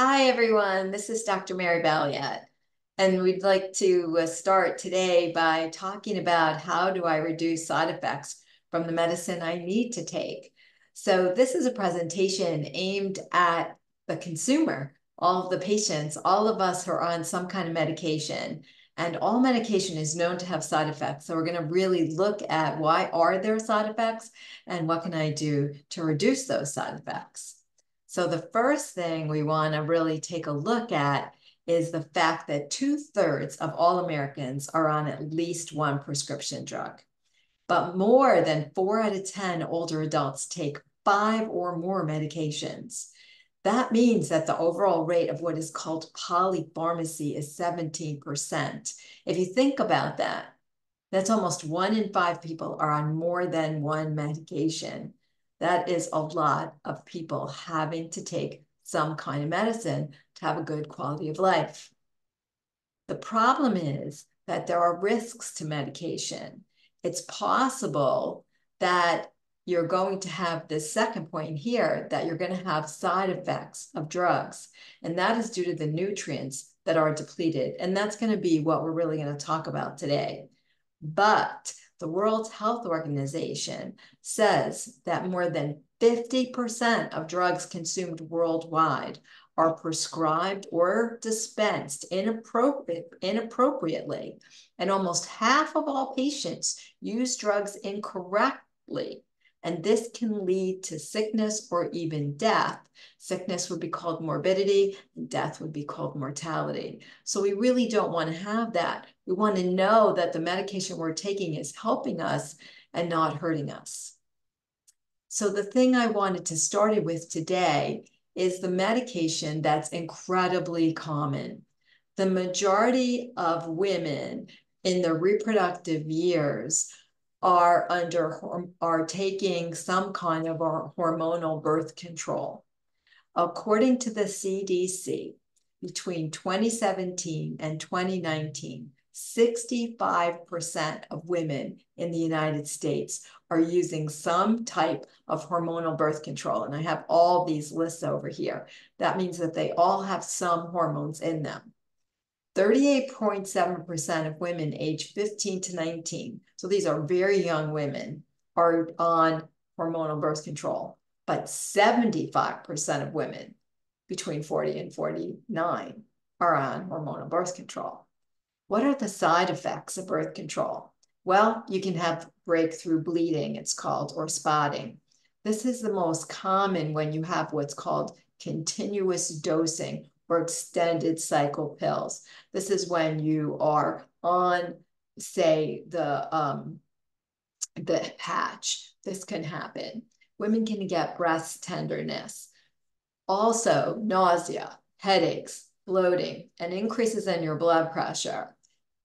Hi, everyone. This is Dr. Mary Balliet. And we'd like to uh, start today by talking about how do I reduce side effects from the medicine I need to take. So this is a presentation aimed at the consumer, all of the patients, all of us who are on some kind of medication. And all medication is known to have side effects. So we're going to really look at why are there side effects and what can I do to reduce those side effects. So the first thing we want to really take a look at is the fact that two thirds of all Americans are on at least one prescription drug. But more than four out of 10 older adults take five or more medications. That means that the overall rate of what is called polypharmacy is 17%. If you think about that, that's almost one in five people are on more than one medication. That is a lot of people having to take some kind of medicine to have a good quality of life. The problem is that there are risks to medication. It's possible that you're going to have this second point here that you're going to have side effects of drugs. And that is due to the nutrients that are depleted. And that's going to be what we're really going to talk about today. But the World Health Organization says that more than 50% of drugs consumed worldwide are prescribed or dispensed inappropriate, inappropriately. And almost half of all patients use drugs incorrectly. And this can lead to sickness or even death. Sickness would be called morbidity, and death would be called mortality. So we really don't want to have that. We want to know that the medication we're taking is helping us and not hurting us. So the thing I wanted to start it with today is the medication that's incredibly common. The majority of women in their reproductive years are under are taking some kind of hormonal birth control. According to the CDC, between 2017 and 2019, 65% of women in the United States are using some type of hormonal birth control. And I have all these lists over here. That means that they all have some hormones in them. 38.7% of women aged 15 to 19, so these are very young women, are on hormonal birth control. But 75% of women between 40 and 49 are on hormonal birth control. What are the side effects of birth control? Well, you can have breakthrough bleeding, it's called, or spotting. This is the most common when you have what's called continuous dosing or extended cycle pills. This is when you are on, say, the, um, the patch. This can happen. Women can get breast tenderness. Also, nausea, headaches, bloating, and increases in your blood pressure.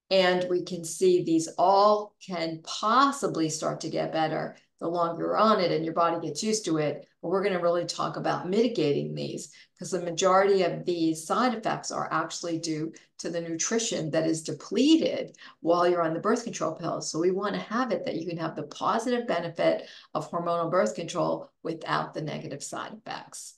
And we can see these all can possibly start to get better the longer you're on it and your body gets used to it. But we're going to really talk about mitigating these because the majority of these side effects are actually due to the nutrition that is depleted while you're on the birth control pills. So we want to have it that you can have the positive benefit of hormonal birth control without the negative side effects.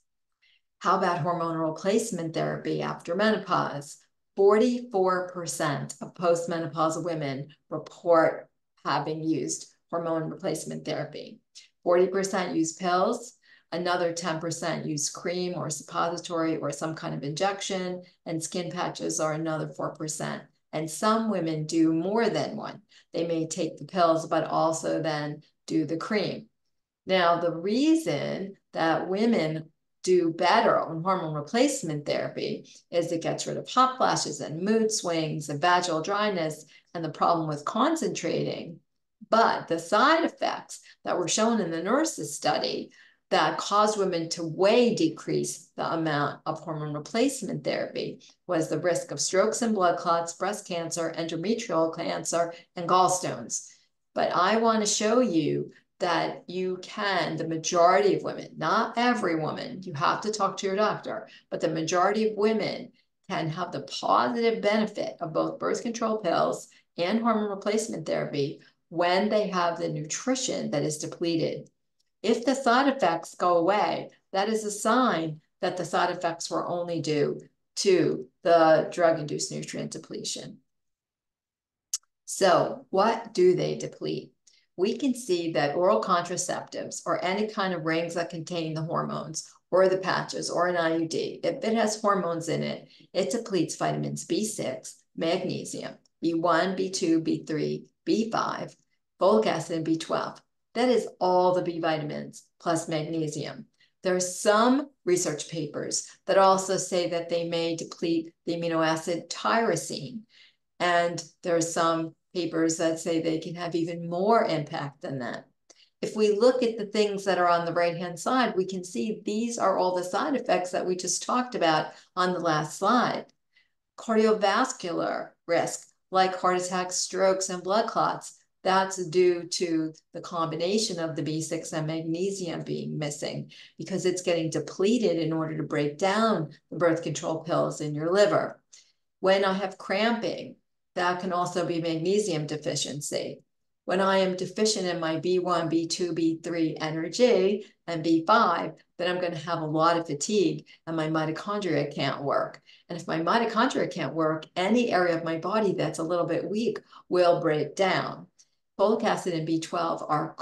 How about hormonal replacement therapy after menopause? 44% of postmenopausal women report having used hormone replacement therapy. 40% use pills, another 10% use cream or suppository or some kind of injection, and skin patches are another 4%. And some women do more than one. They may take the pills, but also then do the cream. Now, the reason that women do better on hormone replacement therapy is it gets rid of hot flashes and mood swings and vaginal dryness and the problem with concentrating. But the side effects that were shown in the nurses study that caused women to way decrease the amount of hormone replacement therapy was the risk of strokes and blood clots, breast cancer, endometrial cancer, and gallstones. But I want to show you that you can, the majority of women, not every woman, you have to talk to your doctor, but the majority of women can have the positive benefit of both birth control pills and hormone replacement therapy when they have the nutrition that is depleted. If the side effects go away, that is a sign that the side effects were only due to the drug-induced nutrient depletion. So what do they deplete? We can see that oral contraceptives or any kind of rings that contain the hormones or the patches or an IUD, if it has hormones in it, it depletes vitamins B6, magnesium, B1, B2, B3, B5, folic acid, and B12. That is all the B vitamins plus magnesium. There are some research papers that also say that they may deplete the amino acid tyrosine. And there are some papers that say they can have even more impact than that. If we look at the things that are on the right-hand side, we can see these are all the side effects that we just talked about on the last slide. Cardiovascular risk, like heart attacks, strokes, and blood clots, that's due to the combination of the B6 and magnesium being missing because it's getting depleted in order to break down the birth control pills in your liver. When I have cramping, that can also be magnesium deficiency. When I am deficient in my B1, B2, B3 energy and B5, then I'm going to have a lot of fatigue and my mitochondria can't work. And if my mitochondria can't work, any area of my body that's a little bit weak will break down folic acid and B12 are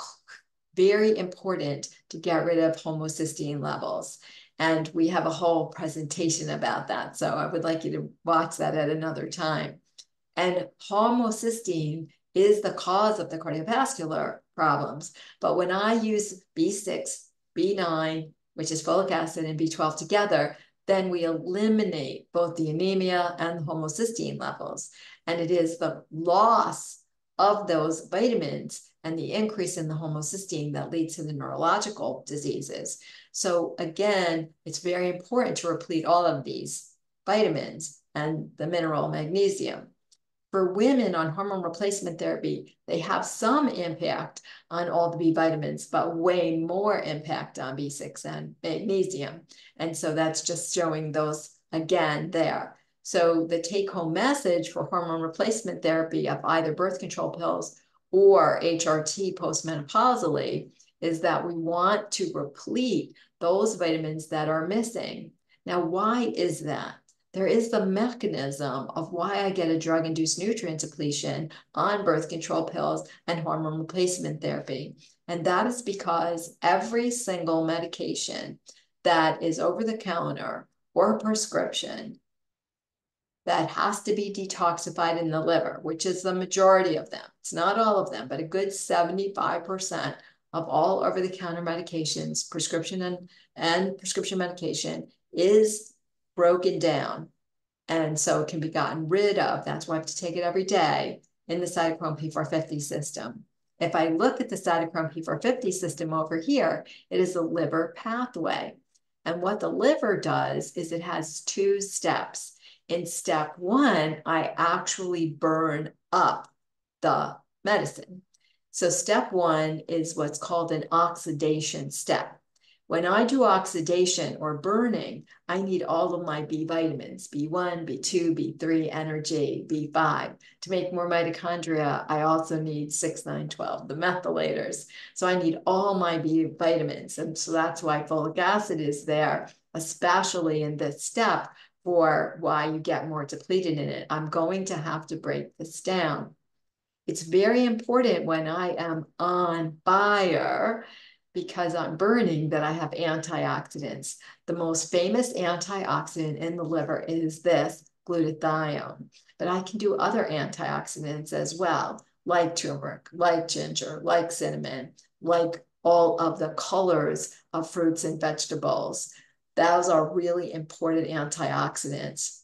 very important to get rid of homocysteine levels. And we have a whole presentation about that. So I would like you to watch that at another time. And homocysteine is the cause of the cardiovascular problems. But when I use B6, B9, which is folic acid, and B12 together, then we eliminate both the anemia and the homocysteine levels. And it is the loss of those vitamins and the increase in the homocysteine that leads to the neurological diseases. So again, it's very important to replete all of these vitamins and the mineral magnesium. For women on hormone replacement therapy, they have some impact on all the B vitamins, but way more impact on B6 and magnesium. And so that's just showing those again there. So the take home message for hormone replacement therapy of either birth control pills or HRT postmenopausally is that we want to replete those vitamins that are missing. Now, why is that? There is the mechanism of why I get a drug induced nutrient depletion on birth control pills and hormone replacement therapy. And that is because every single medication that is over the counter or prescription that has to be detoxified in the liver, which is the majority of them. It's not all of them, but a good 75% of all over the counter medications, prescription and, and prescription medication is broken down. And so it can be gotten rid of. That's why I have to take it every day in the cytochrome P450 system. If I look at the cytochrome P450 system over here, it is a liver pathway. And what the liver does is it has two steps. In step one, I actually burn up the medicine. So step one is what's called an oxidation step. When I do oxidation or burning, I need all of my B vitamins, B1, B2, B3, energy, B5. To make more mitochondria, I also need 6, 9, 12, the methylators. So I need all my B vitamins. And so that's why folic acid is there, especially in this step for why you get more depleted in it. I'm going to have to break this down. It's very important when I am on fire because I'm burning that I have antioxidants. The most famous antioxidant in the liver is this glutathione, but I can do other antioxidants as well, like turmeric, like ginger, like cinnamon, like all of the colors of fruits and vegetables. Those are really important antioxidants.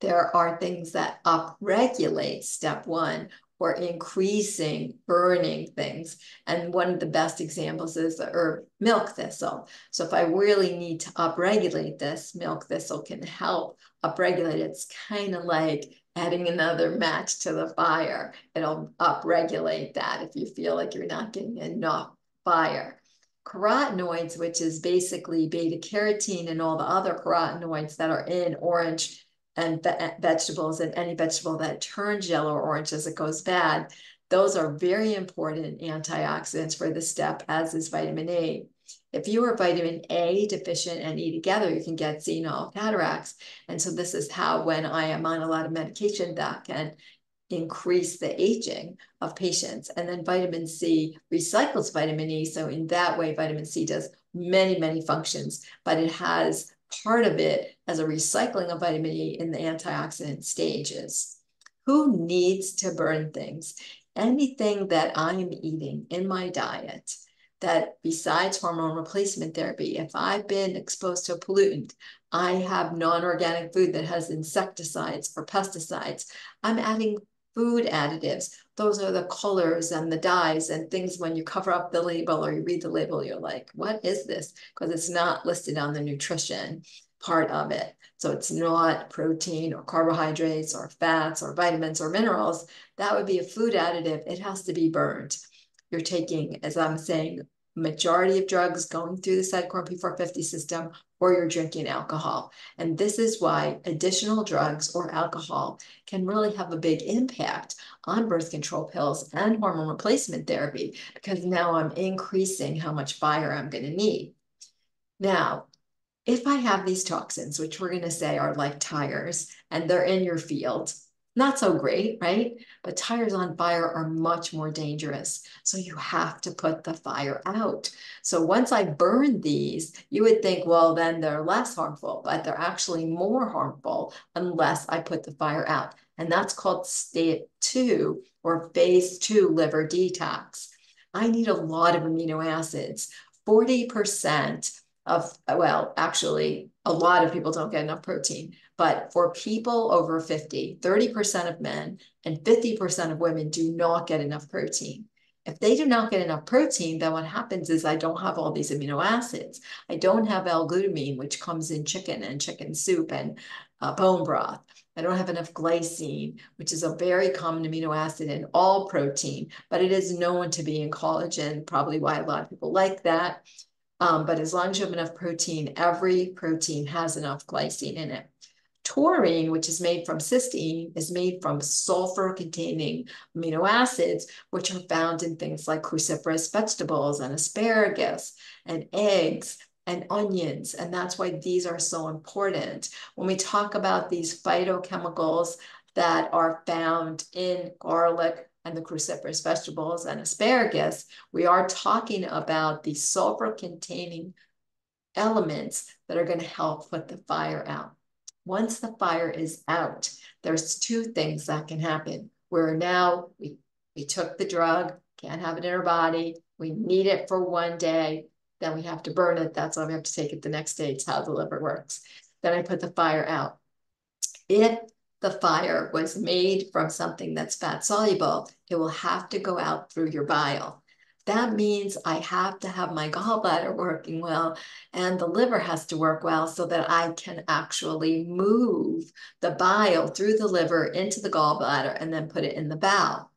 There are things that upregulate step one or increasing burning things. And one of the best examples is the herb milk thistle. So if I really need to upregulate this, milk thistle can help upregulate. It's kind of like adding another match to the fire. It'll upregulate that if you feel like you're not getting enough fire carotenoids, which is basically beta carotene and all the other carotenoids that are in orange and vegetables and any vegetable that turns yellow or orange as it goes bad, those are very important antioxidants for the step, as is vitamin A. If you are vitamin A deficient and E together, you can get cataracts. And so this is how, when I am on a lot of medication, that can increase the aging of patients. And then vitamin C recycles vitamin E. So in that way, vitamin C does many, many functions, but it has part of it as a recycling of vitamin E in the antioxidant stages. Who needs to burn things? Anything that I'm eating in my diet that besides hormone replacement therapy, if I've been exposed to a pollutant, I have non-organic food that has insecticides or pesticides, I'm adding food additives. Those are the colors and the dyes and things when you cover up the label or you read the label, you're like, what is this? Because it's not listed on the nutrition part of it. So it's not protein or carbohydrates or fats or vitamins or minerals. That would be a food additive. It has to be burned. You're taking, as I'm saying, majority of drugs going through the cytochrome P450 system or you're drinking alcohol. And this is why additional drugs or alcohol can really have a big impact on birth control pills and hormone replacement therapy because now I'm increasing how much fire I'm going to need. Now, if I have these toxins, which we're going to say are like tires, and they're in your field, not so great, right? But tires on fire are much more dangerous. So you have to put the fire out. So once I burn these, you would think, well, then they're less harmful, but they're actually more harmful unless I put the fire out. And that's called state two or phase two liver detox. I need a lot of amino acids. 40% of, well, actually, a lot of people don't get enough protein. But for people over 50, 30% of men and 50% of women do not get enough protein. If they do not get enough protein, then what happens is I don't have all these amino acids. I don't have L-glutamine, which comes in chicken and chicken soup and uh, bone broth. I don't have enough glycine, which is a very common amino acid in all protein, but it is known to be in collagen, probably why a lot of people like that. Um, but as long as you have enough protein, every protein has enough glycine in it. Taurine, which is made from cysteine, is made from sulfur-containing amino acids, which are found in things like cruciferous vegetables and asparagus and eggs and onions. And that's why these are so important. When we talk about these phytochemicals that are found in garlic, and the cruciferous vegetables and asparagus, we are talking about the sulfur-containing elements that are going to help put the fire out. Once the fire is out, there's two things that can happen. Where now we, we took the drug, can't have it in our body, we need it for one day, then we have to burn it. That's why we have to take it the next day. It's how the liver works. Then I put the fire out. If the fire was made from something that's fat soluble, it will have to go out through your bile. That means I have to have my gallbladder working well and the liver has to work well so that I can actually move the bile through the liver into the gallbladder and then put it in the bowel.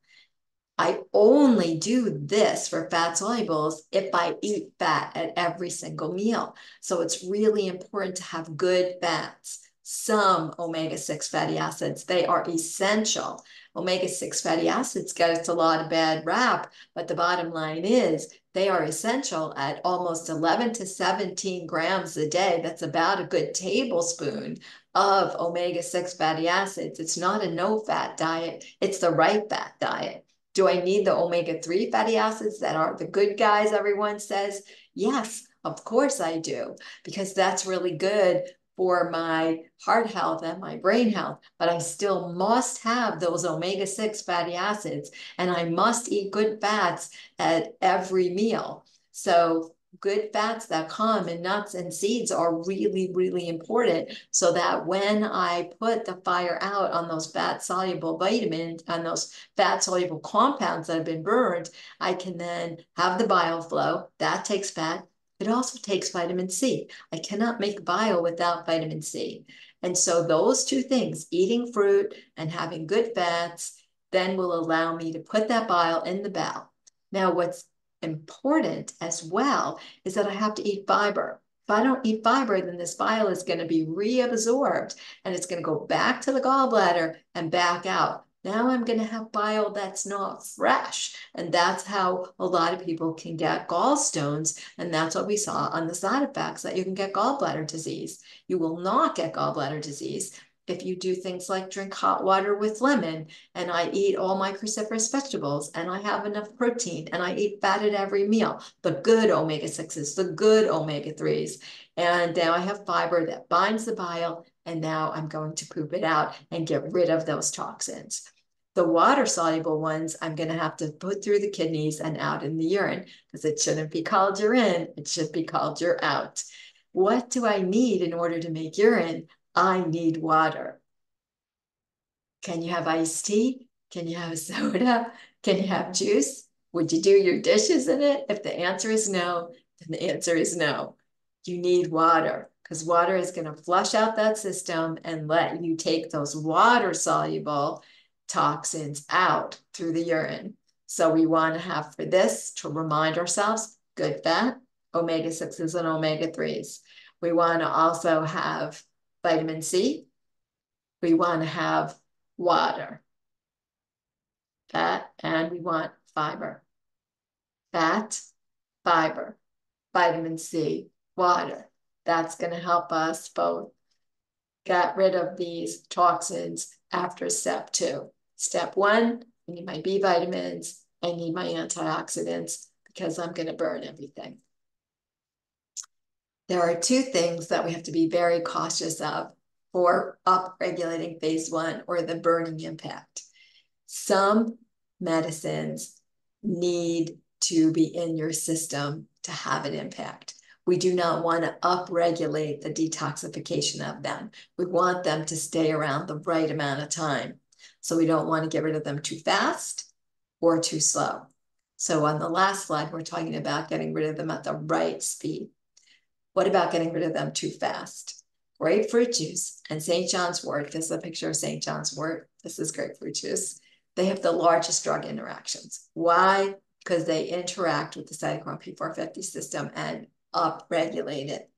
I only do this for fat solubles if I eat fat at every single meal. So it's really important to have good fats some omega-6 fatty acids. They are essential. Omega-6 fatty acids get a lot of bad rap, but the bottom line is they are essential at almost 11 to 17 grams a day. That's about a good tablespoon of omega-6 fatty acids. It's not a no-fat diet. It's the right fat diet. Do I need the omega-3 fatty acids that are the good guys, everyone says? Yes, of course I do, because that's really good for my heart health and my brain health, but I still must have those omega 6 fatty acids and I must eat good fats at every meal. So, good fats that come in nuts and seeds are really, really important so that when I put the fire out on those fat soluble vitamins and those fat soluble compounds that have been burned, I can then have the bile flow. That takes fat it also takes vitamin C. I cannot make bile without vitamin C. And so those two things, eating fruit and having good fats, then will allow me to put that bile in the bowel. Now, what's important as well is that I have to eat fiber. If I don't eat fiber, then this bile is going to be reabsorbed and it's going to go back to the gallbladder and back out. Now I'm going to have bile that's not fresh. And that's how a lot of people can get gallstones. And that's what we saw on the side effects that you can get gallbladder disease. You will not get gallbladder disease if you do things like drink hot water with lemon and I eat all my cruciferous vegetables and I have enough protein and I eat fat at every meal, the good omega-6s, the good omega-3s. And now I have fiber that binds the bile and now I'm going to poop it out and get rid of those toxins. The water soluble ones, I'm going to have to put through the kidneys and out in the urine because it shouldn't be called urine. It should be called you're out. What do I need in order to make urine? I need water. Can you have iced tea? Can you have soda? Can you have juice? Would you do your dishes in it? If the answer is no, then the answer is no. You need water because water is going to flush out that system and let you take those water soluble toxins out through the urine. So we want to have for this to remind ourselves good fat, omega 6s and omega 3s. We want to also have vitamin C. We want to have water, fat, and we want fiber. Fat, fiber, vitamin C, water. That's going to help us both get rid of these toxins after step two. Step one, I need my B vitamins. I need my antioxidants because I'm going to burn everything there are two things that we have to be very cautious of for upregulating phase one or the burning impact. Some medicines need to be in your system to have an impact. We do not want to upregulate the detoxification of them. We want them to stay around the right amount of time. So we don't want to get rid of them too fast or too slow. So on the last slide, we're talking about getting rid of them at the right speed. What about getting rid of them too fast? Grapefruit juice and St. John's wort. This is a picture of St. John's wort. This is grapefruit juice. They have the largest drug interactions. Why? Because they interact with the cytochrome P450 system and upregulate it.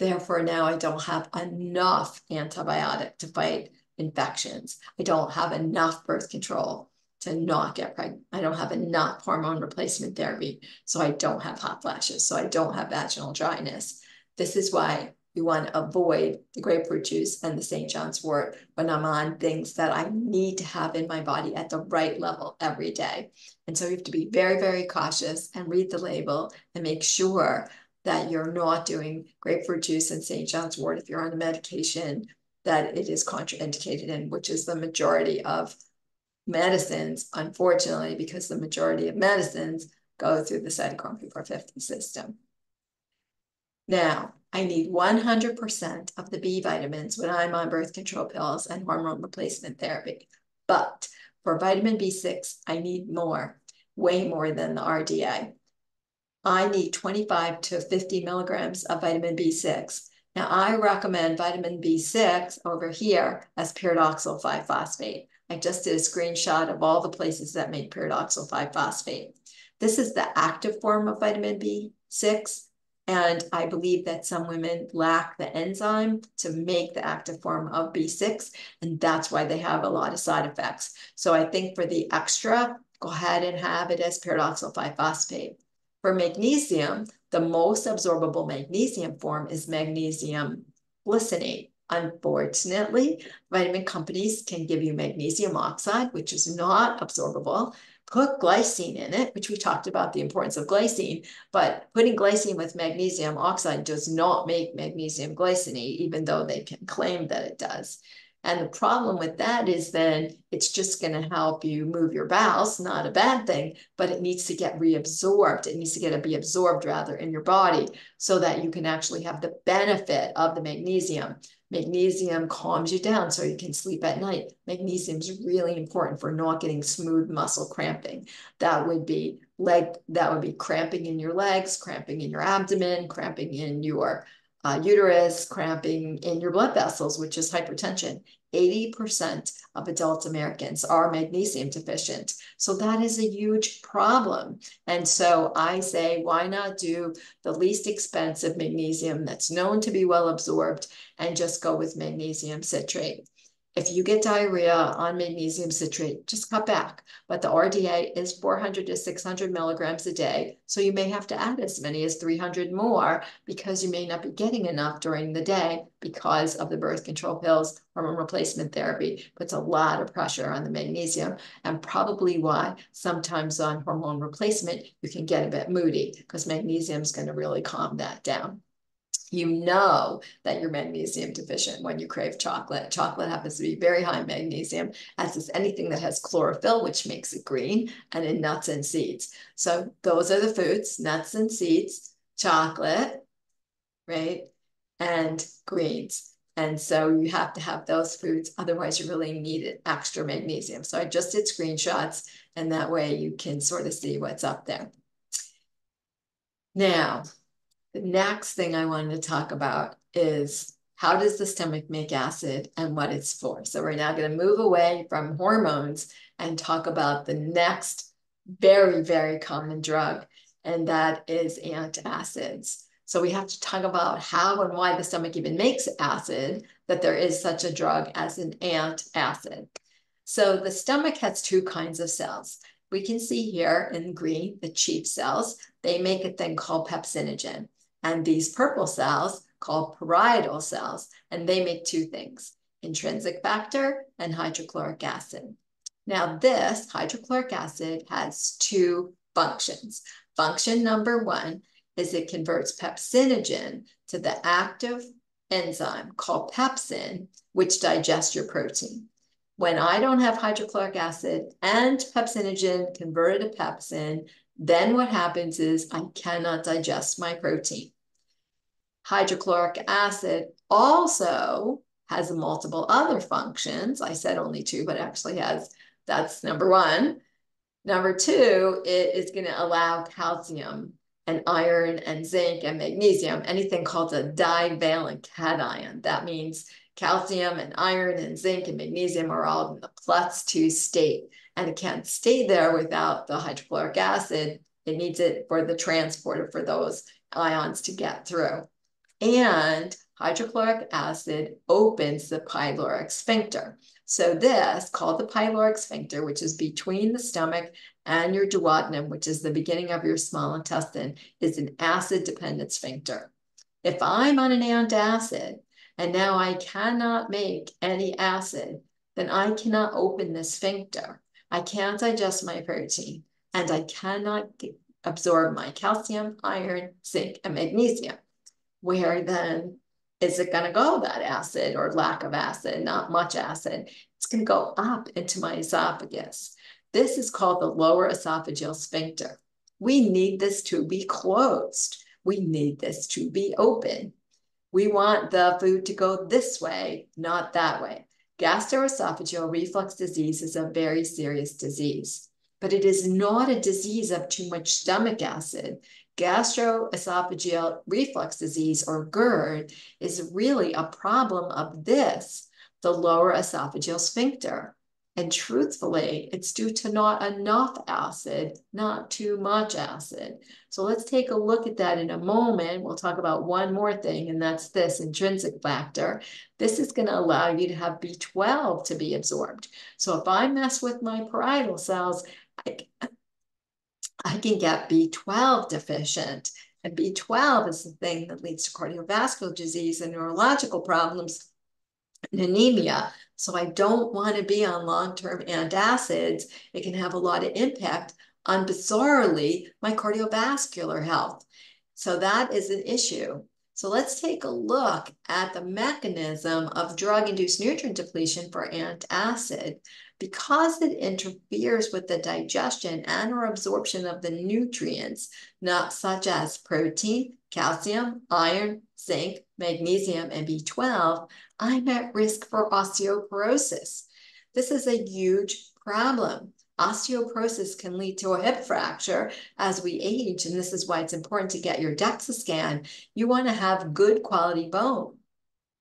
Therefore, now I don't have enough antibiotic to fight infections. I don't have enough birth control to not get pregnant. I don't have enough hormone replacement therapy. So I don't have hot flashes. So I don't have vaginal dryness. This is why we want to avoid the grapefruit juice and the St. John's wort when I'm on things that I need to have in my body at the right level every day. And so you have to be very, very cautious and read the label and make sure that you're not doing grapefruit juice and St. John's wort if you're on a medication that it is contraindicated in, which is the majority of medicines, unfortunately, because the majority of medicines go through the cytochrome P450 system. Now, I need 100% of the B vitamins when I'm on birth control pills and hormone replacement therapy. But for vitamin B6, I need more, way more than the RDA. I need 25 to 50 milligrams of vitamin B6. Now, I recommend vitamin B6 over here as pyridoxal 5-phosphate. I just did a screenshot of all the places that make pyridoxal 5-phosphate. This is the active form of vitamin B6. And I believe that some women lack the enzyme to make the active form of B6, and that's why they have a lot of side effects. So I think for the extra, go ahead and have it as pyridoxal 5-phosphate. For magnesium, the most absorbable magnesium form is magnesium glycinate. Unfortunately, vitamin companies can give you magnesium oxide, which is not absorbable, put glycine in it, which we talked about the importance of glycine, but putting glycine with magnesium oxide does not make magnesium glycinate, even though they can claim that it does. And the problem with that is then it's just going to help you move your bowels, not a bad thing, but it needs to get reabsorbed. It needs to get to be absorbed rather in your body so that you can actually have the benefit of the magnesium. Magnesium calms you down so you can sleep at night. Magnesium is really important for not getting smooth muscle cramping. That would be leg, that would be cramping in your legs, cramping in your abdomen, cramping in your uh, uterus, cramping in your blood vessels, which is hypertension. 80% of adult Americans are magnesium deficient. So that is a huge problem. And so I say, why not do the least expensive magnesium that's known to be well absorbed and just go with magnesium citrate? If you get diarrhea on magnesium citrate, just cut back. But the RDA is 400 to 600 milligrams a day. So you may have to add as many as 300 more because you may not be getting enough during the day because of the birth control pills, hormone replacement therapy puts a lot of pressure on the magnesium and probably why sometimes on hormone replacement, you can get a bit moody because magnesium is going to really calm that down you know that you're magnesium deficient when you crave chocolate. Chocolate happens to be very high in magnesium, as is anything that has chlorophyll, which makes it green, and in nuts and seeds. So those are the foods, nuts and seeds, chocolate, right? And greens. And so you have to have those foods, otherwise you really need extra magnesium. So I just did screenshots, and that way you can sort of see what's up there. Now, the next thing I wanted to talk about is how does the stomach make acid and what it's for? So we're now going to move away from hormones and talk about the next very, very common drug, and that is antacids. So we have to talk about how and why the stomach even makes acid, that there is such a drug as an antacid. So the stomach has two kinds of cells. We can see here in green, the chief cells, they make a thing called pepsinogen. And these purple cells, called parietal cells, and they make two things, intrinsic factor and hydrochloric acid. Now this hydrochloric acid has two functions. Function number one is it converts pepsinogen to the active enzyme called pepsin, which digests your protein. When I don't have hydrochloric acid and pepsinogen converted to pepsin, then what happens is I cannot digest my protein. Hydrochloric acid also has multiple other functions. I said only two, but actually has, that's number one. Number two, it is going to allow calcium and iron and zinc and magnesium, anything called a divalent cation. That means calcium and iron and zinc and magnesium are all in the plus two state. And it can't stay there without the hydrochloric acid. It needs it for the transporter for those ions to get through. And hydrochloric acid opens the pyloric sphincter. So this, called the pyloric sphincter, which is between the stomach and your duodenum, which is the beginning of your small intestine, is an acid-dependent sphincter. If I'm on an antacid, and now I cannot make any acid, then I cannot open the sphincter. I can't digest my protein and I cannot absorb my calcium, iron, zinc, and magnesium. Where then is it going to go, that acid or lack of acid, not much acid? It's going to go up into my esophagus. This is called the lower esophageal sphincter. We need this to be closed. We need this to be open. We want the food to go this way, not that way. Gastroesophageal reflux disease is a very serious disease, but it is not a disease of too much stomach acid. Gastroesophageal reflux disease, or GERD, is really a problem of this, the lower esophageal sphincter. And truthfully, it's due to not enough acid, not too much acid. So let's take a look at that in a moment. We'll talk about one more thing, and that's this intrinsic factor. This is going to allow you to have B12 to be absorbed. So if I mess with my parietal cells, I, I can get B12 deficient. And B12 is the thing that leads to cardiovascular disease and neurological problems and anemia. So I don't want to be on long-term antacids. It can have a lot of impact on, bizarrely, my cardiovascular health. So that is an issue. So let's take a look at the mechanism of drug-induced nutrient depletion for antacid. Because it interferes with the digestion and or absorption of the nutrients, not such as protein, calcium, iron, zinc, magnesium, and B12, I'm at risk for osteoporosis. This is a huge problem. Osteoporosis can lead to a hip fracture as we age, and this is why it's important to get your DEXA scan. You want to have good quality bone.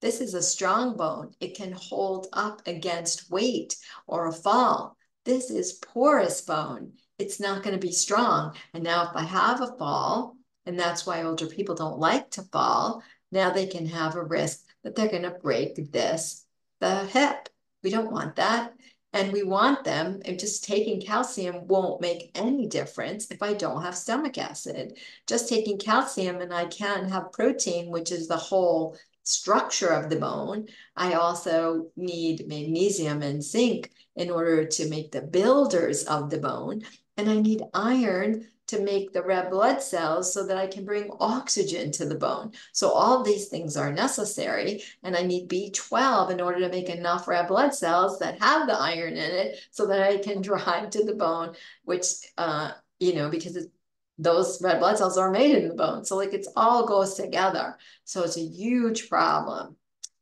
This is a strong bone. It can hold up against weight or a fall. This is porous bone. It's not going to be strong. And now if I have a fall, and that's why older people don't like to fall, now they can have a risk that they're going to break this, the hip. We don't want that. And we want them, and just taking calcium won't make any difference if I don't have stomach acid. Just taking calcium and I can have protein, which is the whole structure of the bone. I also need magnesium and zinc in order to make the builders of the bone. And I need iron to make the red blood cells so that I can bring oxygen to the bone. So all these things are necessary. And I need B12 in order to make enough red blood cells that have the iron in it so that I can drive to the bone, which, uh, you know, because those red blood cells are made in the bone. So like it's all goes together. So it's a huge problem.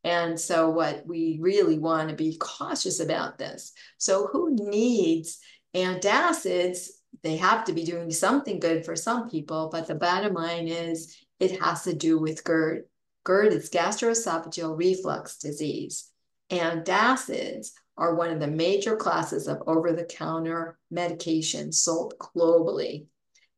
And so what we really want to be cautious about this. So who needs antacids they have to be doing something good for some people, but the bottom line is it has to do with GERD. GERD is gastroesophageal reflux disease. Antacids are one of the major classes of over-the-counter medications sold globally.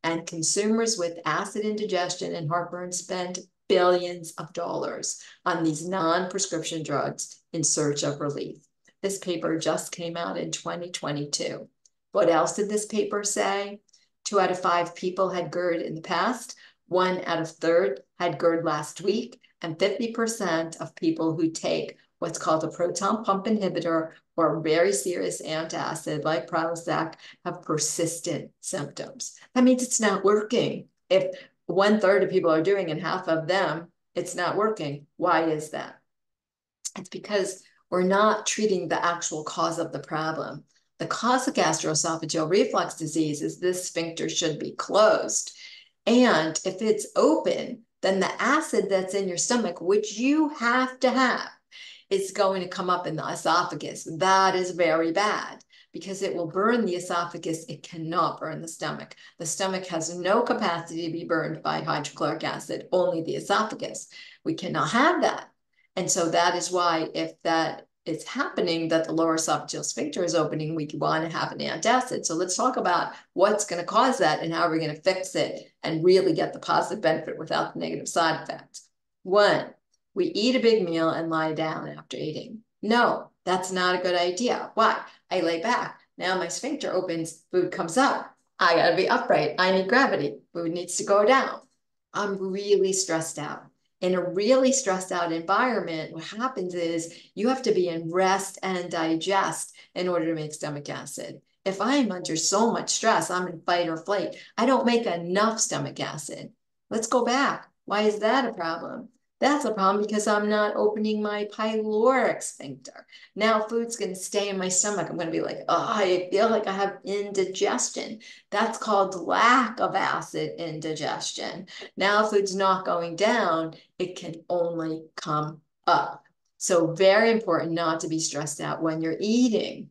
And consumers with acid indigestion and heartburn spend billions of dollars on these non-prescription drugs in search of relief. This paper just came out in 2022. What else did this paper say? Two out of five people had GERD in the past. One out of third had GERD last week. And 50% of people who take what's called a proton pump inhibitor or a very serious antacid like Prilosec have persistent symptoms. That means it's not working. If one third of people are doing and half of them, it's not working. Why is that? It's because we're not treating the actual cause of the problem. The cause of gastroesophageal reflux disease is this sphincter should be closed. And if it's open, then the acid that's in your stomach, which you have to have, is going to come up in the esophagus. That is very bad because it will burn the esophagus. It cannot burn the stomach. The stomach has no capacity to be burned by hydrochloric acid, only the esophagus. We cannot have that. And so that is why if that it's happening that the lower esophageal sphincter is opening, we want to have an antacid. So let's talk about what's going to cause that and how we're going to fix it and really get the positive benefit without the negative side effects. One, we eat a big meal and lie down after eating. No, that's not a good idea. Why? I lay back. Now my sphincter opens, food comes up. I got to be upright. I need gravity. Food needs to go down. I'm really stressed out in a really stressed out environment, what happens is you have to be in rest and digest in order to make stomach acid. If I'm under so much stress, I'm in fight or flight, I don't make enough stomach acid. Let's go back. Why is that a problem? That's a problem because I'm not opening my pyloric sphincter. Now food's going to stay in my stomach. I'm going to be like, oh, I feel like I have indigestion. That's called lack of acid indigestion. Now food's not going down. It can only come up. So very important not to be stressed out when you're eating.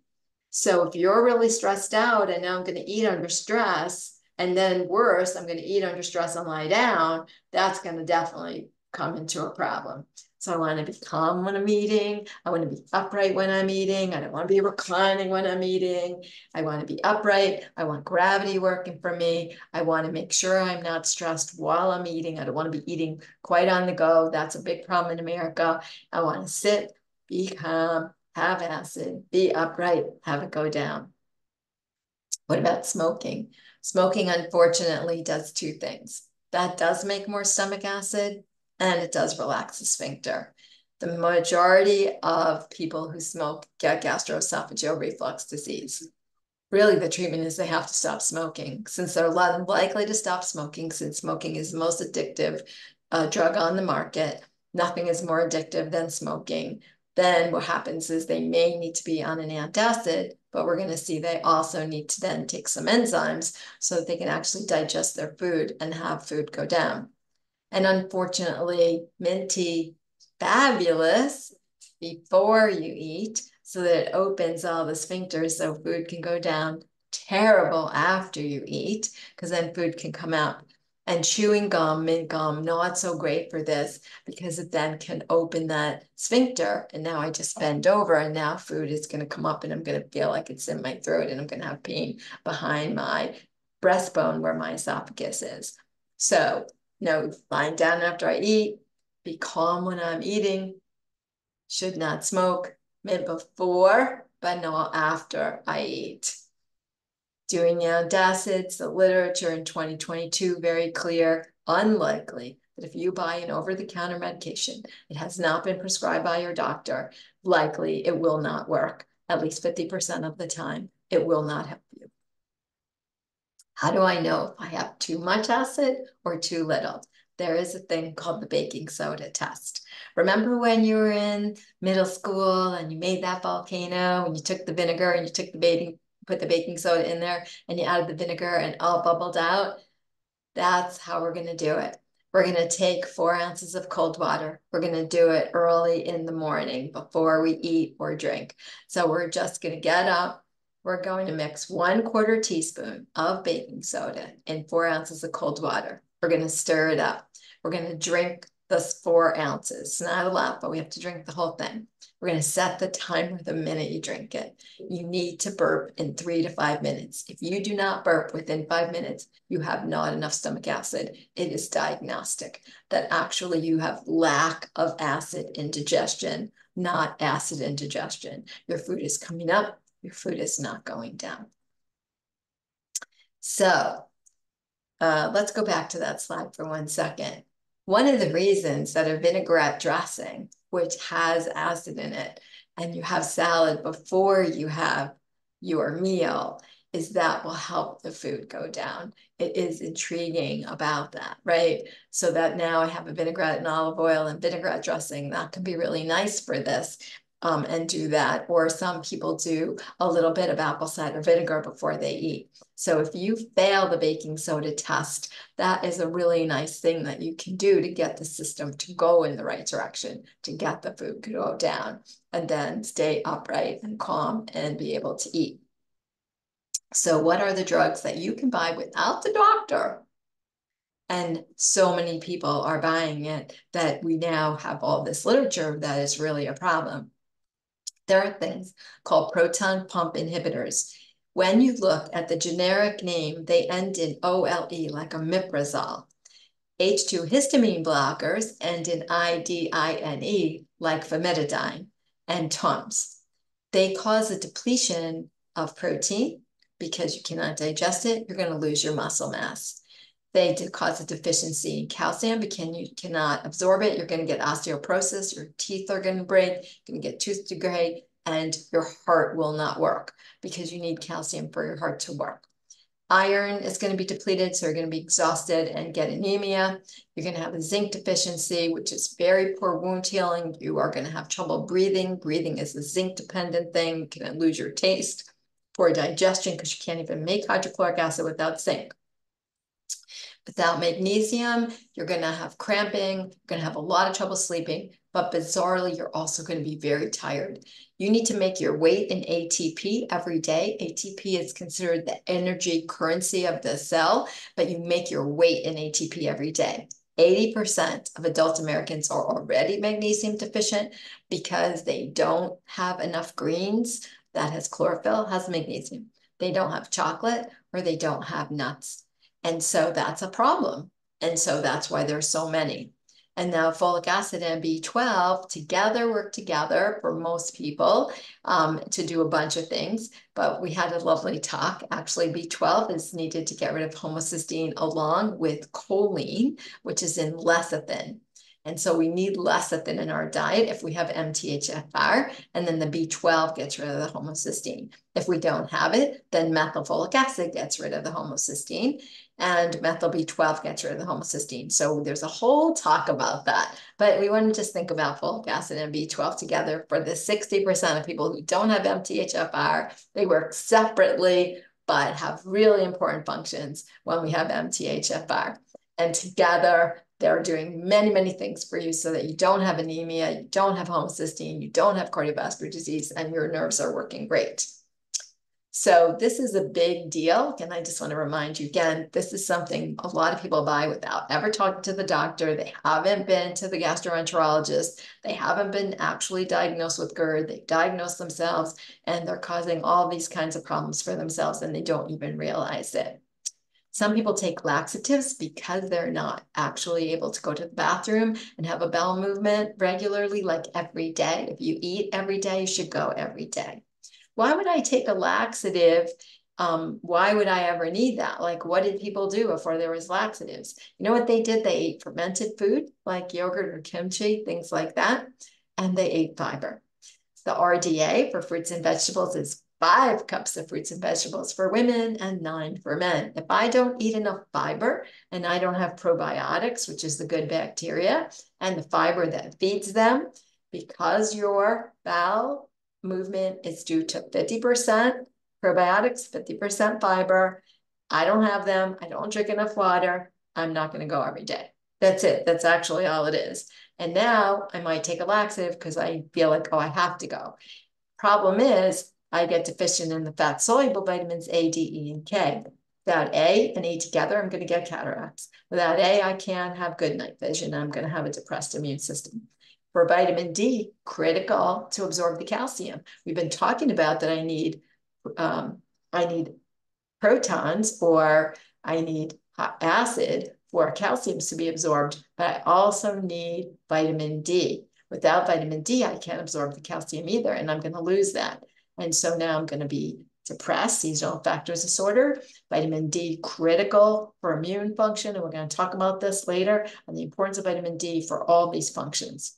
So if you're really stressed out and now I'm going to eat under stress, and then worse, I'm going to eat under stress and lie down, that's going to definitely come into a problem. So I want to be calm when I'm eating. I want to be upright when I'm eating. I don't want to be reclining when I'm eating. I want to be upright. I want gravity working for me. I want to make sure I'm not stressed while I'm eating. I don't want to be eating quite on the go. That's a big problem in America. I want to sit, be calm, have acid, be upright, have it go down. What about smoking? Smoking, unfortunately, does two things. That does make more stomach acid, and it does relax the sphincter. The majority of people who smoke get gastroesophageal reflux disease. Really, the treatment is they have to stop smoking since they're likely to stop smoking since smoking is the most addictive uh, drug on the market. Nothing is more addictive than smoking. Then what happens is they may need to be on an antacid, but we're going to see they also need to then take some enzymes so that they can actually digest their food and have food go down. And unfortunately, minty fabulous before you eat so that it opens all the sphincters so food can go down. Terrible after you eat because then food can come out. And chewing gum, mint gum, not so great for this because it then can open that sphincter. And now I just bend over and now food is going to come up and I'm going to feel like it's in my throat and I'm going to have pain behind my breastbone where my esophagus is. So no, lying down after I eat, be calm when I'm eating, should not smoke, Meant before, but not after I eat. Doing antacids, the literature in 2022, very clear, unlikely that if you buy an over-the-counter medication, it has not been prescribed by your doctor, likely it will not work. At least 50% of the time, it will not help you. How do I know if I have too much acid or too little? There is a thing called the baking soda test. Remember when you were in middle school and you made that volcano and you took the vinegar and you took the baking, put the baking soda in there and you added the vinegar and all bubbled out? That's how we're going to do it. We're going to take four ounces of cold water. We're going to do it early in the morning before we eat or drink. So we're just going to get up. We're going to mix one quarter teaspoon of baking soda in four ounces of cold water. We're going to stir it up. We're going to drink this four ounces. It's Not a lot, but we have to drink the whole thing. We're going to set the timer the minute you drink it. You need to burp in three to five minutes. If you do not burp within five minutes, you have not enough stomach acid. It is diagnostic that actually you have lack of acid indigestion, not acid indigestion. Your food is coming up, your food is not going down. So uh, let's go back to that slide for one second. One of the reasons that a vinaigrette dressing, which has acid in it, and you have salad before you have your meal, is that will help the food go down. It is intriguing about that, right? So that now I have a vinaigrette and olive oil and vinaigrette dressing. That can be really nice for this um, and do that. Or some people do a little bit of apple cider vinegar before they eat. So if you fail the baking soda test, that is a really nice thing that you can do to get the system to go in the right direction, to get the food to go down, and then stay upright and calm and be able to eat. So what are the drugs that you can buy without the doctor? And so many people are buying it that we now have all this literature that is really a problem there are things called proton pump inhibitors. When you look at the generic name, they end in OLE, like omeprazole. H2 histamine blockers end in IDINE, like famotidine and TUMS. They cause a depletion of protein because you cannot digest it, you're going to lose your muscle mass. They cause a deficiency in calcium because you cannot absorb it. You're going to get osteoporosis. Your teeth are going to break. You're going to get tooth decay, and your heart will not work because you need calcium for your heart to work. Iron is going to be depleted, so you're going to be exhausted and get anemia. You're going to have a zinc deficiency, which is very poor wound healing. You are going to have trouble breathing. Breathing is a zinc dependent thing. You can lose your taste. Poor digestion because you can't even make hydrochloric acid without zinc. Without magnesium, you're going to have cramping, you're going to have a lot of trouble sleeping, but bizarrely, you're also going to be very tired. You need to make your weight in ATP every day. ATP is considered the energy currency of the cell, but you make your weight in ATP every day. 80% of adult Americans are already magnesium deficient because they don't have enough greens that has chlorophyll, has magnesium. They don't have chocolate or they don't have nuts. And so that's a problem. And so that's why there's so many. And now folic acid and B12 together work together for most people um, to do a bunch of things. But we had a lovely talk. Actually, B12 is needed to get rid of homocysteine along with choline, which is in lecithin. And so we need lecithin in our diet if we have MTHFR, and then the B12 gets rid of the homocysteine. If we don't have it, then methylfolic acid gets rid of the homocysteine and methyl B12 gets rid of the homocysteine. So there's a whole talk about that. But we want to just think about folic acid and B12 together for the 60% of people who don't have MTHFR. They work separately, but have really important functions when we have MTHFR. And together, they're doing many, many things for you so that you don't have anemia, you don't have homocysteine, you don't have cardiovascular disease, and your nerves are working great. So this is a big deal. And I just want to remind you again, this is something a lot of people buy without ever talking to the doctor. They haven't been to the gastroenterologist. They haven't been actually diagnosed with GERD. They diagnose themselves and they're causing all these kinds of problems for themselves and they don't even realize it. Some people take laxatives because they're not actually able to go to the bathroom and have a bowel movement regularly, like every day. If you eat every day, you should go every day. Why would I take a laxative um, why would I ever need that? Like, what did people do before there was laxatives? You know what they did? They ate fermented food like yogurt or kimchi, things like that, and they ate fiber. The RDA for fruits and vegetables is five cups of fruits and vegetables for women and nine for men. If I don't eat enough fiber and I don't have probiotics, which is the good bacteria, and the fiber that feeds them, because your bowel movement is due to 50% probiotics, 50% fiber. I don't have them. I don't drink enough water. I'm not going to go every day. That's it. That's actually all it is. And now I might take a laxative because I feel like, oh, I have to go. Problem is, I get deficient in the fat soluble vitamins A, D, E, and K. Without A and E together, I'm going to get cataracts. Without A, I can't have good night vision. I'm going to have a depressed immune system. For vitamin D, critical to absorb the calcium. We've been talking about that I need um, I need protons or I need acid for calciums to be absorbed, but I also need vitamin D. Without vitamin D, I can't absorb the calcium either, and I'm going to lose that. And so now I'm going to be depressed, seasonal affective disorder, vitamin D critical for immune function, and we're going to talk about this later, and the importance of vitamin D for all these functions.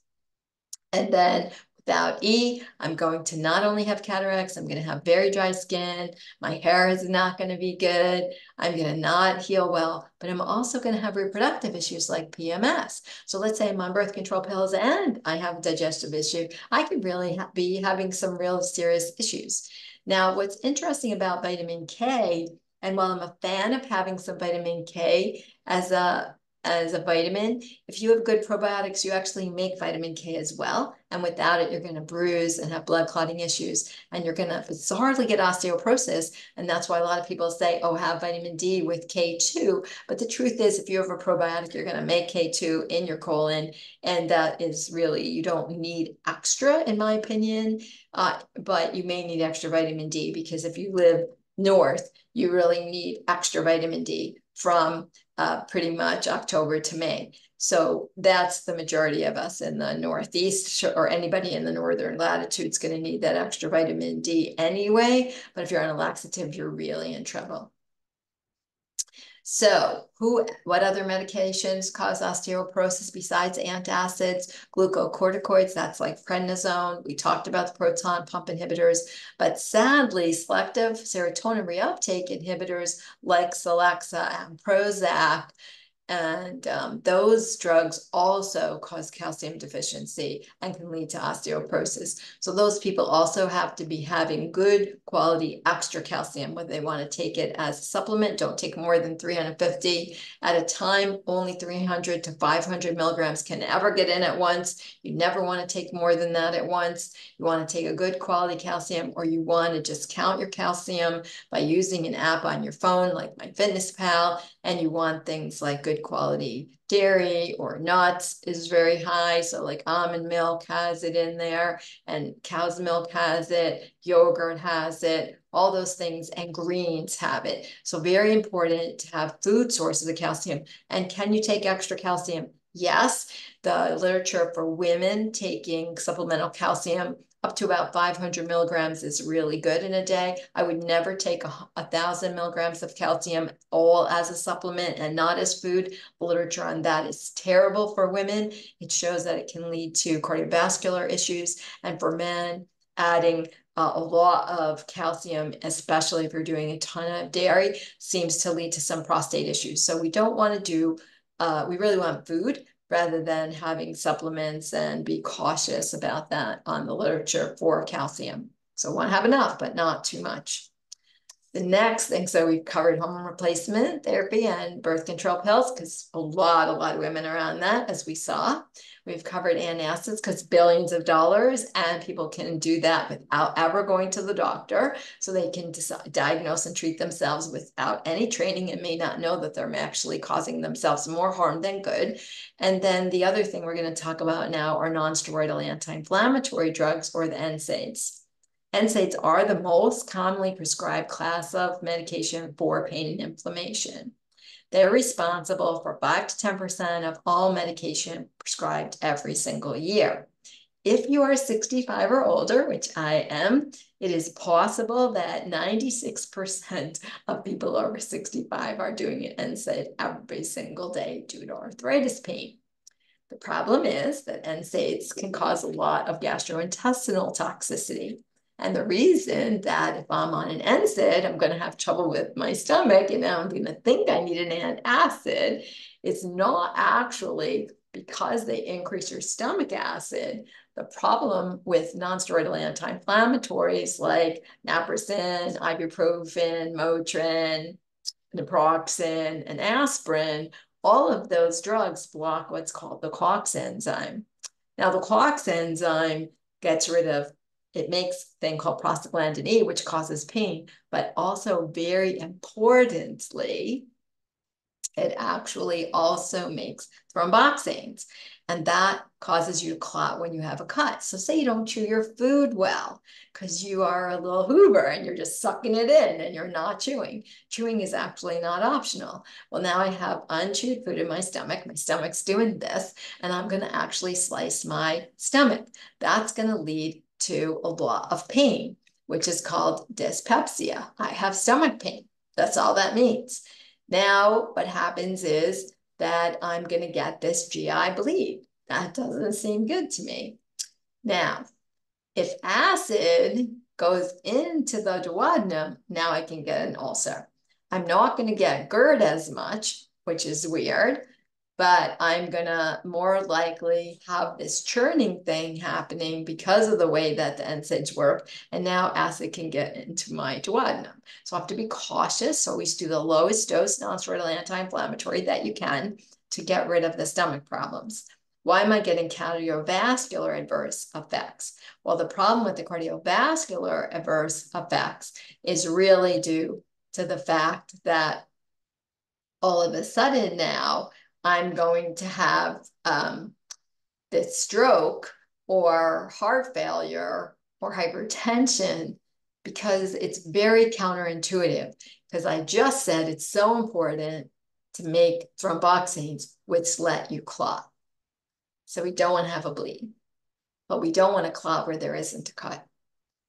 And then Without E, I'm going to not only have cataracts, I'm going to have very dry skin. My hair is not going to be good. I'm going to not heal well, but I'm also going to have reproductive issues like PMS. So let's say I'm on birth control pills and I have a digestive issue. I could really ha be having some real serious issues. Now, what's interesting about vitamin K, and while I'm a fan of having some vitamin K as a as a vitamin. If you have good probiotics, you actually make vitamin K as well. And without it, you're going to bruise and have blood clotting issues. And you're going to bizarrely get osteoporosis. And that's why a lot of people say, oh, have vitamin D with K2. But the truth is, if you have a probiotic, you're going to make K2 in your colon. And that is really, you don't need extra, in my opinion. Uh, but you may need extra vitamin D because if you live north, you really need extra vitamin D from uh, pretty much October to May. So that's the majority of us in the Northeast or anybody in the Northern latitude is going to need that extra vitamin D anyway. But if you're on a laxative, you're really in trouble. So who, what other medications cause osteoporosis besides antacids, glucocorticoids, that's like prednisone. We talked about the proton pump inhibitors, but sadly, selective serotonin reuptake inhibitors like Celexa and Prozac and um, those drugs also cause calcium deficiency and can lead to osteoporosis. So those people also have to be having good quality extra calcium, whether they want to take it as a supplement. Don't take more than 350 at a time. Only 300 to 500 milligrams can ever get in at once. You never want to take more than that at once. You want to take a good quality calcium or you want to just count your calcium by using an app on your phone like MyFitnessPal and you want things like good quality dairy or nuts is very high. So like almond milk has it in there and cow's milk has it, yogurt has it, all those things and greens have it. So very important to have food sources of calcium. And can you take extra calcium? Yes, the literature for women taking supplemental calcium up to about 500 milligrams is really good in a day. I would never take a, a, thousand milligrams of calcium all as a supplement and not as food. The literature on that is terrible for women. It shows that it can lead to cardiovascular issues. And for men, adding uh, a lot of calcium, especially if you're doing a ton of dairy, seems to lead to some prostate issues. So we don't want to do, uh, we really want food rather than having supplements and be cautious about that on the literature for calcium. So want to have enough, but not too much. The next thing, so we've covered hormone replacement therapy and birth control pills because a lot, a lot of women are on that, as we saw. We've covered antacids because billions of dollars and people can do that without ever going to the doctor. So they can diagnose and treat themselves without any training and may not know that they're actually causing themselves more harm than good. And then the other thing we're going to talk about now are non-steroidal anti-inflammatory drugs or the NSAIDs. NSAIDs are the most commonly prescribed class of medication for pain and inflammation. They're responsible for 5 to 10% of all medication prescribed every single year. If you are 65 or older, which I am, it is possible that 96% of people over 65 are doing an NSAID every single day due to arthritis pain. The problem is that NSAIDs can cause a lot of gastrointestinal toxicity. And the reason that if I'm on an NSAID, I'm going to have trouble with my stomach and now I'm going to think I need an antacid, it's not actually because they increase your stomach acid. The problem with nonsteroidal anti-inflammatories like naproxen, ibuprofen, Motrin, naproxen, and aspirin all of those drugs block what's called the COX enzyme. Now, the COX enzyme gets rid of, it makes thing called prostaglandin E, which causes pain, but also very importantly, it actually also makes thromboxanes. And that causes you to clot when you have a cut. So say you don't chew your food well because you are a little Hoover and you're just sucking it in and you're not chewing. Chewing is actually not optional. Well, now I have unchewed food in my stomach. My stomach's doing this, and I'm going to actually slice my stomach. That's going to lead to a law of pain, which is called dyspepsia. I have stomach pain. That's all that means. Now, what happens is that I'm going to get this GI bleed. That doesn't seem good to me. Now, if acid goes into the duodenum, now I can get an ulcer. I'm not going to get GERD as much, which is weird, but I'm gonna more likely have this churning thing happening because of the way that the NSAIDs work. And now acid can get into my duodenum. So I have to be cautious. Always do the lowest dose nonsteroidal anti-inflammatory that you can to get rid of the stomach problems. Why am I getting cardiovascular adverse effects? Well, the problem with the cardiovascular adverse effects is really due to the fact that all of a sudden now I'm going to have um, this stroke or heart failure or hypertension because it's very counterintuitive. Because I just said it's so important to make thromboxanes, which let you clot. So we don't want to have a bleed, but we don't want to clot where there isn't a cut.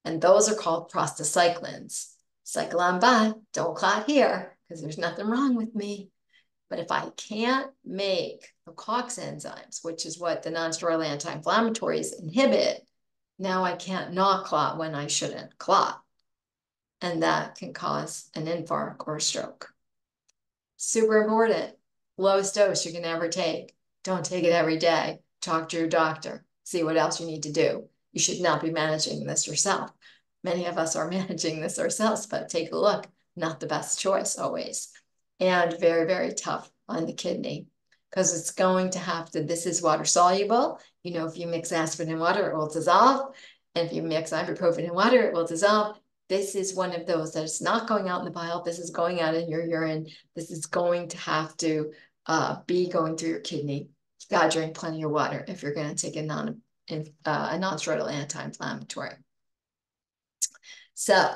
And those are called prostacyclins. Cycle on by, don't clot here because there's nothing wrong with me. But if I can't make the COX enzymes, which is what the nonsteroidal anti-inflammatories inhibit, now I can't not clot when I shouldn't clot. And that can cause an infarct or stroke. Super important. Lowest dose you can ever take. Don't take it every day. Talk to your doctor. See what else you need to do. You should not be managing this yourself. Many of us are managing this ourselves, but take a look. Not the best choice always and very, very tough on the kidney because it's going to have to, this is water soluble. You know, if you mix aspirin in water, it will dissolve. And if you mix ibuprofen in water, it will dissolve. This is one of those that's not going out in the bile. This is going out in your urine. This is going to have to uh, be going through your kidney. You got to drink plenty of water if you're going to take a non uh, a non-steroidal anti-inflammatory. So,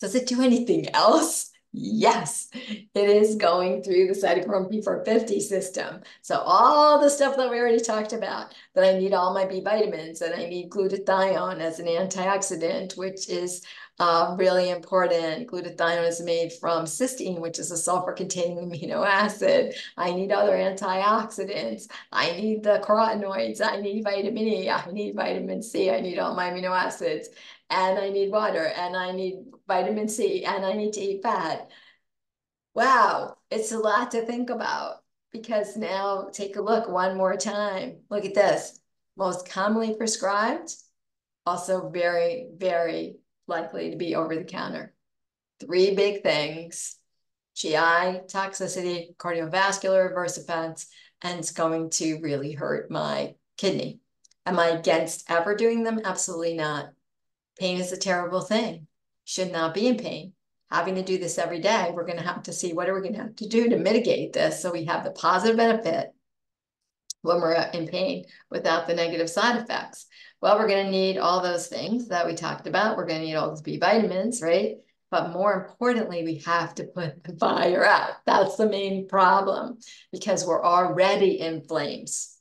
does it do anything else? Yes, it is going through the cytochrome P450 system. So all the stuff that we already talked about, that I need all my B vitamins and I need glutathione as an antioxidant, which is uh, really important. Glutathione is made from cysteine, which is a sulfur-containing amino acid. I need other antioxidants. I need the carotenoids. I need vitamin E. I need vitamin C. I need all my amino acids and I need water and I need vitamin C and I need to eat fat. Wow, it's a lot to think about because now take a look one more time. Look at this. Most commonly prescribed, also very, very likely to be over the counter. Three big things GI toxicity, cardiovascular adverse effects, and it's going to really hurt my kidney. Am I against ever doing them? Absolutely not. Pain is a terrible thing. Should not be in pain. Having to do this every day, we're going to have to see what are we going to have to do to mitigate this so we have the positive benefit when we're in pain without the negative side effects. Well, we're going to need all those things that we talked about. We're going to need all those B vitamins, right? But more importantly, we have to put the fire out. That's the main problem because we're already in flames.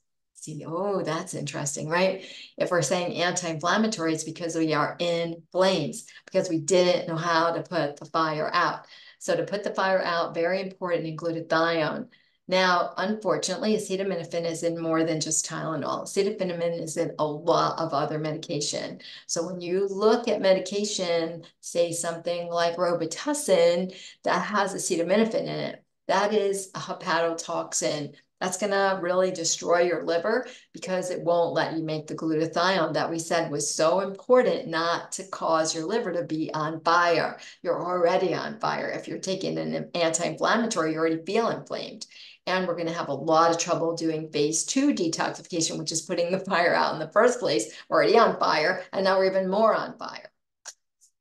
See, oh, that's interesting, right? If we're saying anti-inflammatory, it's because we are in flames, because we didn't know how to put the fire out. So to put the fire out, very important, included glutathione. Now, unfortunately, acetaminophen is in more than just Tylenol. Acetaminophen is in a lot of other medication. So when you look at medication, say something like Robitussin that has acetaminophen in it, that is a hepatotoxin. That's going to really destroy your liver because it won't let you make the glutathione that we said was so important not to cause your liver to be on fire. You're already on fire. If you're taking an anti-inflammatory, you already feel inflamed and we're going to have a lot of trouble doing phase two detoxification, which is putting the fire out in the first place. We're already on fire, and now we're even more on fire.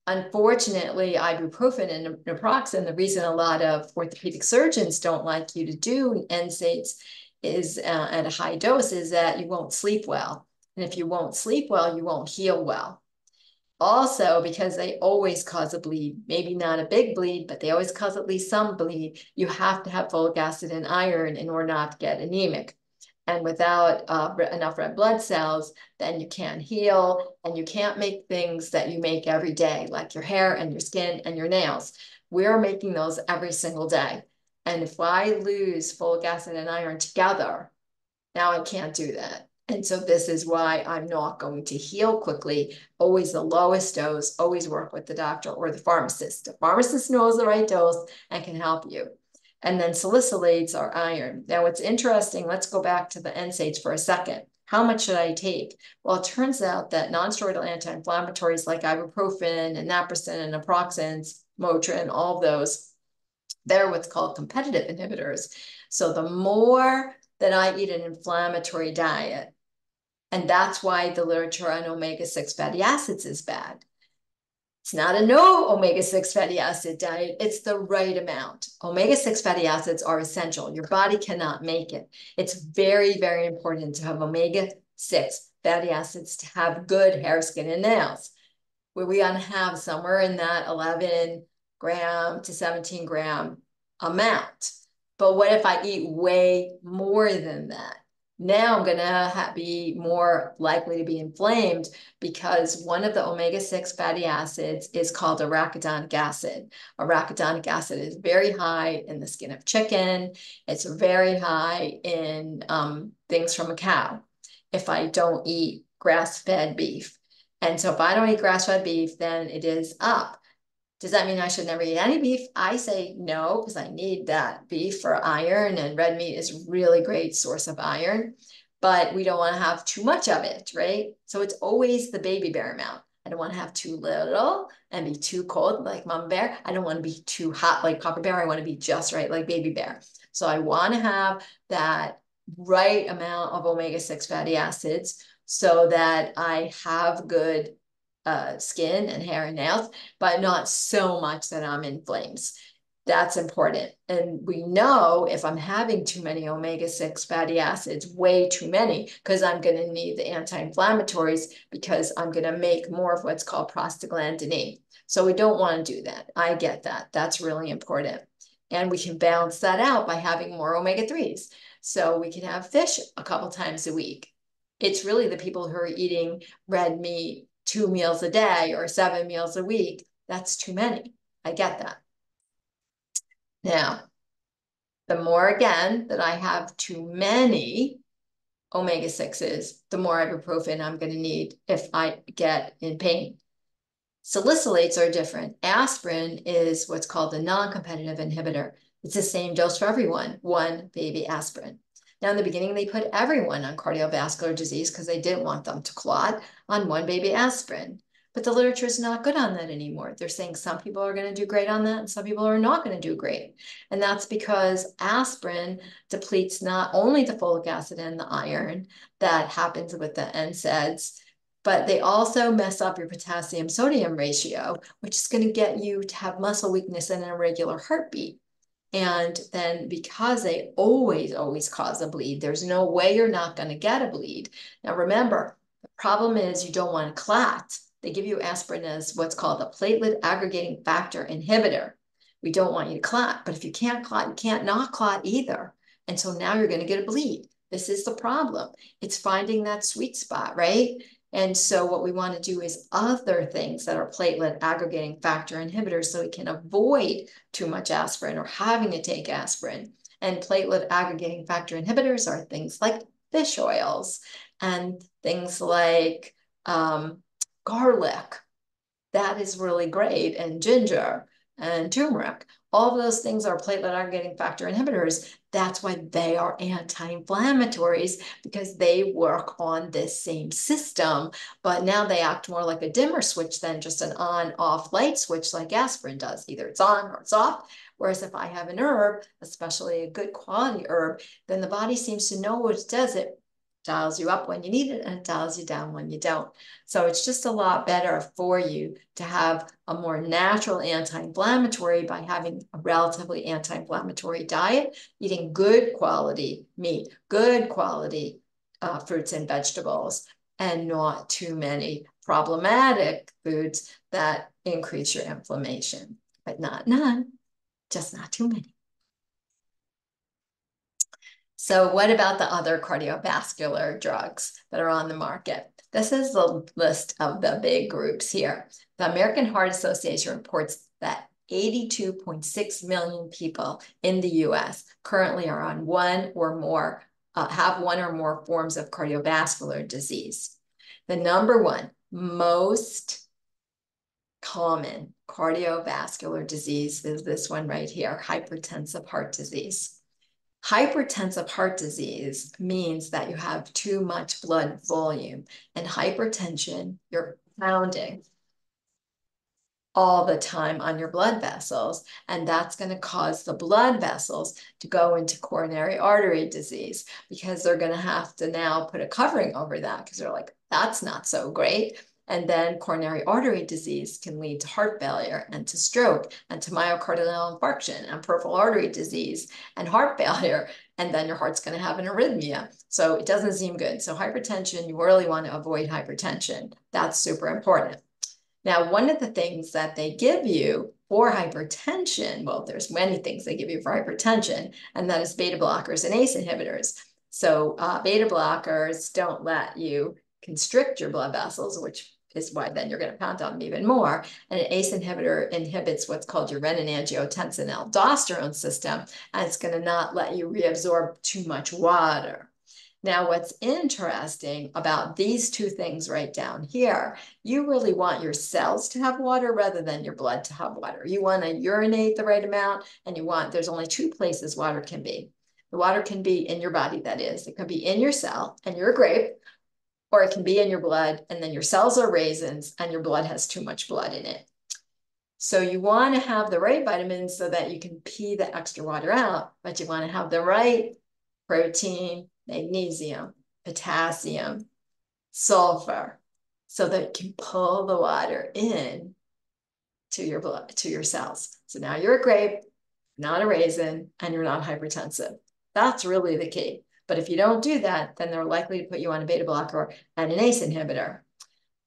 Unfortunately, ibuprofen and naproxen, the reason a lot of orthopedic surgeons don't like you to do NSAIDs is uh, at a high dose is that you won't sleep well. And if you won't sleep well, you won't heal well. Also, because they always cause a bleed, maybe not a big bleed, but they always cause at least some bleed, you have to have folic acid and iron in order not to get anemic. And without uh, enough red blood cells, then you can't heal and you can't make things that you make every day, like your hair and your skin and your nails. We're making those every single day. And if I lose folic acid and iron together, now I can't do that. And so this is why I'm not going to heal quickly. Always the lowest dose, always work with the doctor or the pharmacist. The pharmacist knows the right dose and can help you. And then salicylates are iron. Now what's interesting, let's go back to the NSAIDs for a second. How much should I take? Well, it turns out that nonsteroidal anti-inflammatories like ibuprofen and naproxen and naproxen, Motrin, all those, they're what's called competitive inhibitors. So the more that I eat an inflammatory diet, and that's why the literature on omega-6 fatty acids is bad. It's not a no omega-6 fatty acid diet. It's the right amount. Omega-6 fatty acids are essential. Your body cannot make it. It's very, very important to have omega-6 fatty acids to have good hair, skin, and nails. Where we to have somewhere in that 11 gram to 17 gram amount. But what if I eat way more than that? Now I'm going to be more likely to be inflamed because one of the omega-6 fatty acids is called arachidonic acid. Arachidonic acid is very high in the skin of chicken. It's very high in um, things from a cow. If I don't eat grass-fed beef. And so if I don't eat grass-fed beef, then it is up. Does that mean I should never eat any beef? I say no, because I need that beef for iron and red meat is really great source of iron, but we don't want to have too much of it, right? So it's always the baby bear amount. I don't want to have too little and be too cold like mom bear. I don't want to be too hot like papa bear. I want to be just right like baby bear. So I want to have that right amount of omega-6 fatty acids so that I have good uh, skin and hair and nails, but not so much that I'm in flames. That's important. And we know if I'm having too many omega-6 fatty acids, way too many, because I'm going to need the anti-inflammatories because I'm going to make more of what's called prostaglandin E. So we don't want to do that. I get that. That's really important. And we can balance that out by having more omega-3s. So we can have fish a couple times a week. It's really the people who are eating red meat, two meals a day or seven meals a week, that's too many. I get that. Now, the more again that I have too many omega 6s, the more ibuprofen I'm going to need if I get in pain. Salicylates are different. Aspirin is what's called a non competitive inhibitor. It's the same dose for everyone, one baby aspirin. Now, in the beginning, they put everyone on cardiovascular disease because they didn't want them to clot on one baby aspirin. But the literature is not good on that anymore. They're saying some people are going to do great on that and some people are not going to do great. And that's because aspirin depletes not only the folic acid and the iron that happens with the NSAIDs, but they also mess up your potassium sodium ratio, which is going to get you to have muscle weakness and an irregular heartbeat. And then because they always, always cause a bleed, there's no way you're not going to get a bleed. Now, remember, the problem is you don't want to clot. they give you aspirin as what's called a platelet aggregating factor inhibitor. We don't want you to clot, but if you can't clot, you can't not clot either. And so now you're going to get a bleed. This is the problem. It's finding that sweet spot, right? And so what we want to do is other things that are platelet aggregating factor inhibitors so we can avoid too much aspirin or having to take aspirin. And platelet aggregating factor inhibitors are things like fish oils and things like um, garlic. That is really great, and ginger and turmeric. All of those things are platelet aggregating factor inhibitors. That's why they are anti-inflammatories because they work on this same system, but now they act more like a dimmer switch than just an on-off light switch like aspirin does. Either it's on or it's off. Whereas if I have an herb, especially a good quality herb, then the body seems to know what it does. It dials you up when you need it and it dials you down when you don't. So it's just a lot better for you to have a more natural anti-inflammatory by having a relatively anti-inflammatory diet, eating good quality meat, good quality uh, fruits and vegetables, and not too many problematic foods that increase your inflammation, but not none, just not too many. So what about the other cardiovascular drugs that are on the market? This is the list of the big groups here. The American Heart Association reports that 82.6 million people in the US currently are on one or more, uh, have one or more forms of cardiovascular disease. The number one most common cardiovascular disease is this one right here, hypertensive heart disease. Hypertensive heart disease means that you have too much blood volume and hypertension, you're pounding all the time on your blood vessels. And that's going to cause the blood vessels to go into coronary artery disease because they're going to have to now put a covering over that because they're like, that's not so great. And then coronary artery disease can lead to heart failure and to stroke and to myocardial infarction and peripheral artery disease and heart failure. And then your heart's going to have an arrhythmia. So it doesn't seem good. So hypertension, you really want to avoid hypertension. That's super important. Now, one of the things that they give you for hypertension, well, there's many things they give you for hypertension, and that is beta blockers and ACE inhibitors. So uh, beta blockers don't let you constrict your blood vessels, which is why then you're going to pound on them even more. And an ACE inhibitor inhibits what's called your renin-angiotensin aldosterone system, and it's going to not let you reabsorb too much water. Now, what's interesting about these two things right down here, you really want your cells to have water rather than your blood to have water. You want to urinate the right amount, and you want, there's only two places water can be. The water can be in your body, that is. It can be in your cell, and you're a grape, or it can be in your blood and then your cells are raisins and your blood has too much blood in it. So you want to have the right vitamins so that you can pee the extra water out, but you want to have the right protein, magnesium, potassium, sulfur, so that you can pull the water in to your blood, to your cells. So now you're a grape, not a raisin, and you're not hypertensive. That's really the key. But if you don't do that, then they're likely to put you on a beta blocker and an ACE inhibitor.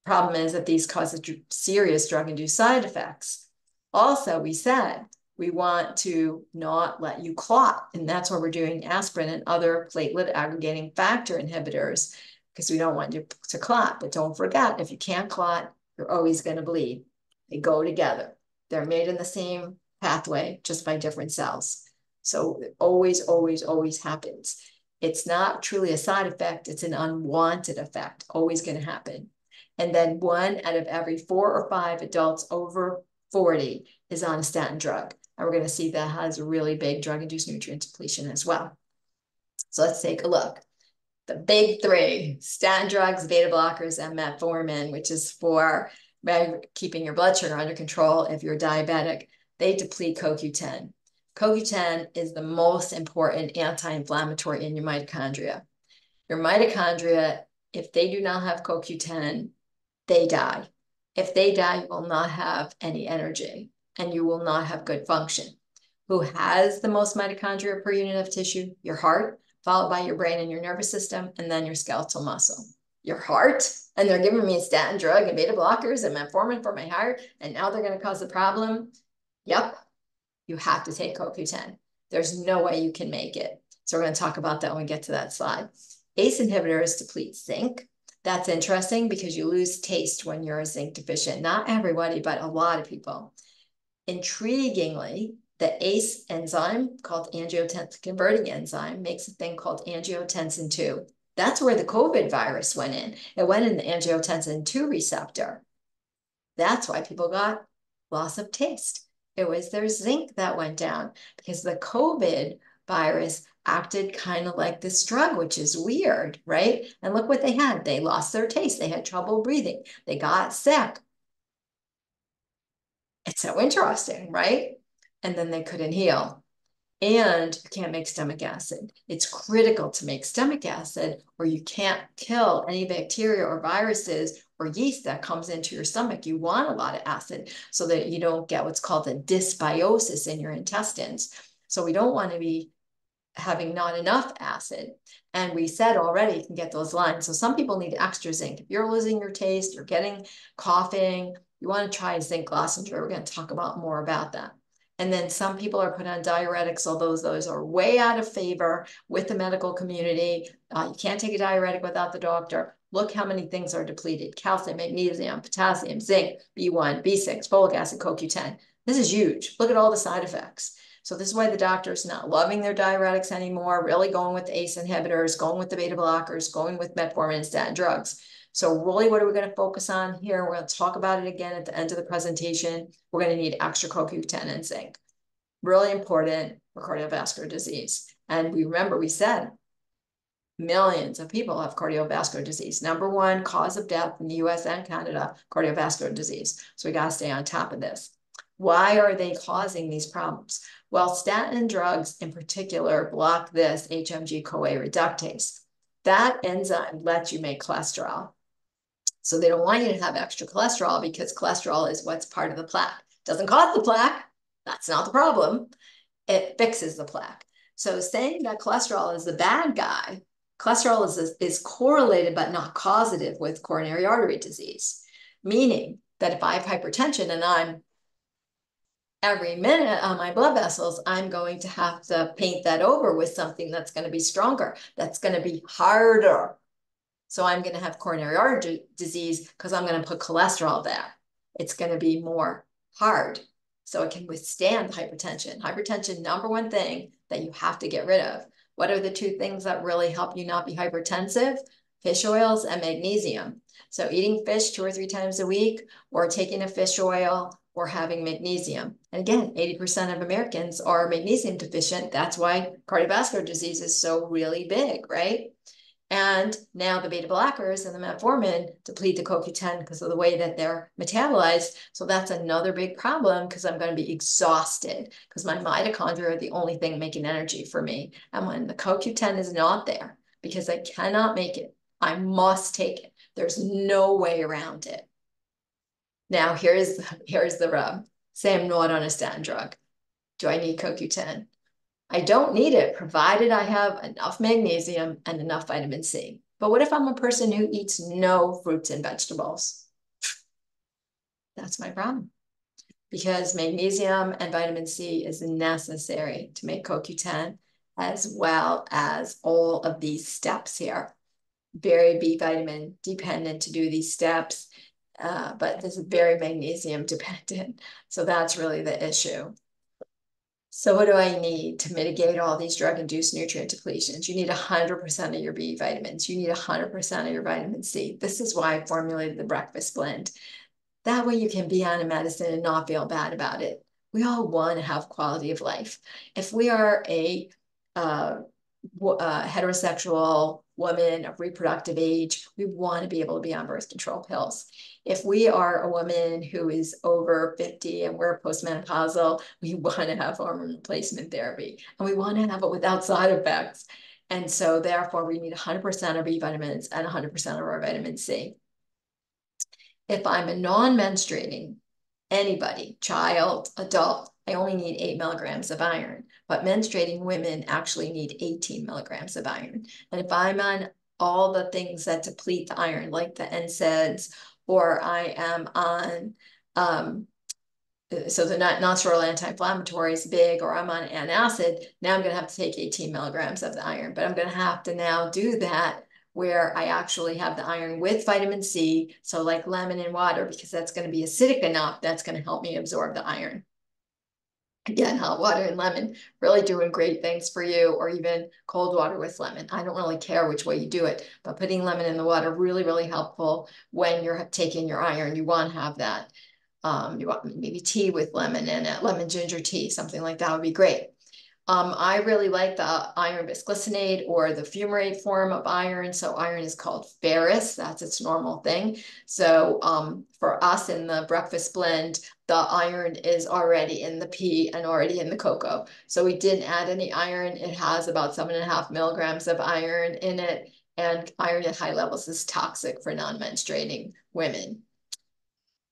Problem is that these cause serious drug-induced side effects. Also, we said we want to not let you clot, and that's why we're doing aspirin and other platelet aggregating factor inhibitors because we don't want you to clot. But don't forget, if you can't clot, you're always going to bleed. They go together. They're made in the same pathway, just by different cells. So it always, always, always happens. It's not truly a side effect, it's an unwanted effect, always going to happen. And then one out of every four or five adults over 40 is on a statin drug. And we're going to see that has a really big drug-induced nutrient depletion as well. So let's take a look. The big three, statin drugs, beta blockers, and metformin, which is for keeping your blood sugar under control if you're diabetic, they deplete CoQ10. CoQ10 is the most important anti-inflammatory in your mitochondria. Your mitochondria, if they do not have CoQ10, they die. If they die, you will not have any energy and you will not have good function. Who has the most mitochondria per unit of tissue? Your heart, followed by your brain and your nervous system, and then your skeletal muscle. your heart, and they're giving me a statin drug and beta blockers and metformin for my heart, and now they're going to cause a problem. Yep, you have to take CoQ10. There's no way you can make it. So we're going to talk about that when we get to that slide. ACE inhibitors deplete zinc. That's interesting because you lose taste when you're zinc deficient. Not everybody, but a lot of people. Intriguingly, the ACE enzyme called angiotensin converting enzyme makes a thing called angiotensin 2. That's where the COVID virus went in. It went in the angiotensin 2 receptor. That's why people got loss of taste. It was their zinc that went down because the COVID virus acted kind of like this drug, which is weird, right? And look what they had. They lost their taste. They had trouble breathing. They got sick. It's so interesting, right? And then they couldn't heal. And you can't make stomach acid. It's critical to make stomach acid, or you can't kill any bacteria or viruses or yeast that comes into your stomach. You want a lot of acid so that you don't get what's called a dysbiosis in your intestines. So we don't want to be having not enough acid. And we said already you can get those lines. So some people need extra zinc. If you're losing your taste, you're getting coughing, you want to try zinc lozenge. We're going to talk about more about that. And then some people are put on diuretics, although those are way out of favor with the medical community. Uh, you can't take a diuretic without the doctor. Look how many things are depleted. Calcium, magnesium, potassium, zinc, B1, B6, folic acid, CoQ10. This is huge. Look at all the side effects. So this is why the doctor's not loving their diuretics anymore, really going with ACE inhibitors, going with the beta blockers, going with metformin and statin drugs. So really, what are we going to focus on here? We're going to talk about it again at the end of the presentation. We're going to need extra CoQ10 and zinc. Really important for cardiovascular disease. And we remember we said millions of people have cardiovascular disease. Number one cause of death in the US and Canada, cardiovascular disease. So we got to stay on top of this. Why are they causing these problems? Well, statin drugs in particular block this HMG-CoA reductase. That enzyme lets you make cholesterol. So they don't want you to have extra cholesterol because cholesterol is what's part of the plaque. Doesn't cause the plaque. That's not the problem. It fixes the plaque. So saying that cholesterol is the bad guy, cholesterol is, is correlated but not causative with coronary artery disease, meaning that if I have hypertension and I'm every minute on my blood vessels, I'm going to have to paint that over with something that's going to be stronger, that's going to be harder. So I'm going to have coronary artery disease because I'm going to put cholesterol there. It's going to be more hard so it can withstand hypertension. Hypertension, number one thing that you have to get rid of. What are the two things that really help you not be hypertensive? Fish oils and magnesium. So eating fish two or three times a week or taking a fish oil or having magnesium. And again, 80% of Americans are magnesium deficient. That's why cardiovascular disease is so really big, right? And now the beta blockers and the metformin deplete the CoQ10 because of the way that they're metabolized. So that's another big problem because I'm going to be exhausted because my mitochondria are the only thing making energy for me. And when the CoQ10 is not there because I cannot make it, I must take it. There's no way around it. Now here's here's the rub. Say I'm not on a statin drug. Do I need CoQ10? I don't need it, provided I have enough magnesium and enough vitamin C. But what if I'm a person who eats no fruits and vegetables? That's my problem. Because magnesium and vitamin C is necessary to make CoQ10, as well as all of these steps here. Very B vitamin dependent to do these steps uh, but this is very magnesium dependent. So that's really the issue. So what do I need to mitigate all these drug-induced nutrient depletions? You need 100% of your B vitamins. You need 100% of your vitamin C. This is why I formulated the breakfast blend. That way you can be on a medicine and not feel bad about it. We all want to have quality of life. If we are a uh, uh, heterosexual woman of reproductive age, we want to be able to be on birth control pills. If we are a woman who is over 50 and we're postmenopausal, we want to have hormone replacement therapy and we want to have it without side effects. And so therefore we need 100% of B vitamins and 100% of our vitamin C. If I'm a non-menstruating anybody, child, adult, I only need eight milligrams of iron, but menstruating women actually need 18 milligrams of iron. And if I'm on all the things that deplete the iron, like the NSAIDs, or I am on um, so the non-steroidal anti-inflammatory is big, or I'm on antacid, now I'm going to have to take 18 milligrams of the iron. But I'm going to have to now do that where I actually have the iron with vitamin C, so like lemon and water, because that's going to be acidic enough, that's going to help me absorb the iron. Again, hot water and lemon really doing great things for you, or even cold water with lemon. I don't really care which way you do it, but putting lemon in the water really, really helpful when you're taking your iron. You want to have that. Um, you want maybe tea with lemon in it, lemon ginger tea, something like that would be great. Um, I really like the iron bisglycinate or the fumarate form of iron. So iron is called ferrous. That's its normal thing. So um, for us in the breakfast blend, the iron is already in the pea and already in the cocoa. So we didn't add any iron. It has about seven and a half milligrams of iron in it. And iron at high levels is toxic for non-menstruating women.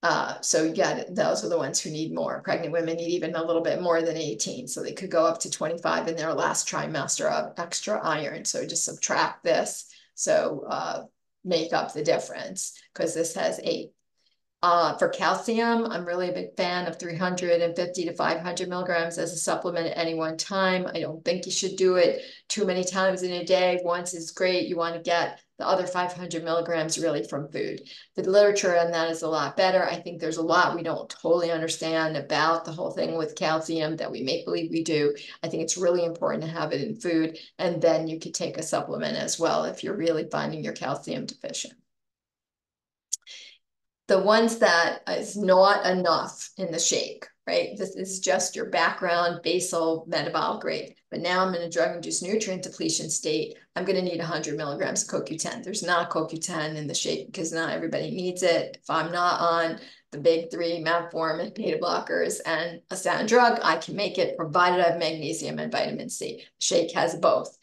Uh, so yeah, those are the ones who need more. Pregnant women need even a little bit more than 18. So they could go up to 25 in their last trimester of extra iron. So just subtract this. So uh, make up the difference because this has eight. Uh, for calcium, I'm really a big fan of 350 to 500 milligrams as a supplement at any one time. I don't think you should do it too many times in a day. Once is great. You want to get the other 500 milligrams really from food. The literature on that is a lot better. I think there's a lot we don't totally understand about the whole thing with calcium that we make believe we do. I think it's really important to have it in food. And then you could take a supplement as well if you're really finding your calcium deficient. The ones that is not enough in the shake right? This is just your background basal metabolic rate. But now I'm in a drug-induced nutrient depletion state. I'm going to need 100 milligrams of CoQ10. There's not CoQ10 in the shake because not everybody needs it. If I'm not on the big three, metformin, and beta blockers, and a statin drug, I can make it provided I have magnesium and vitamin C. Shake has both.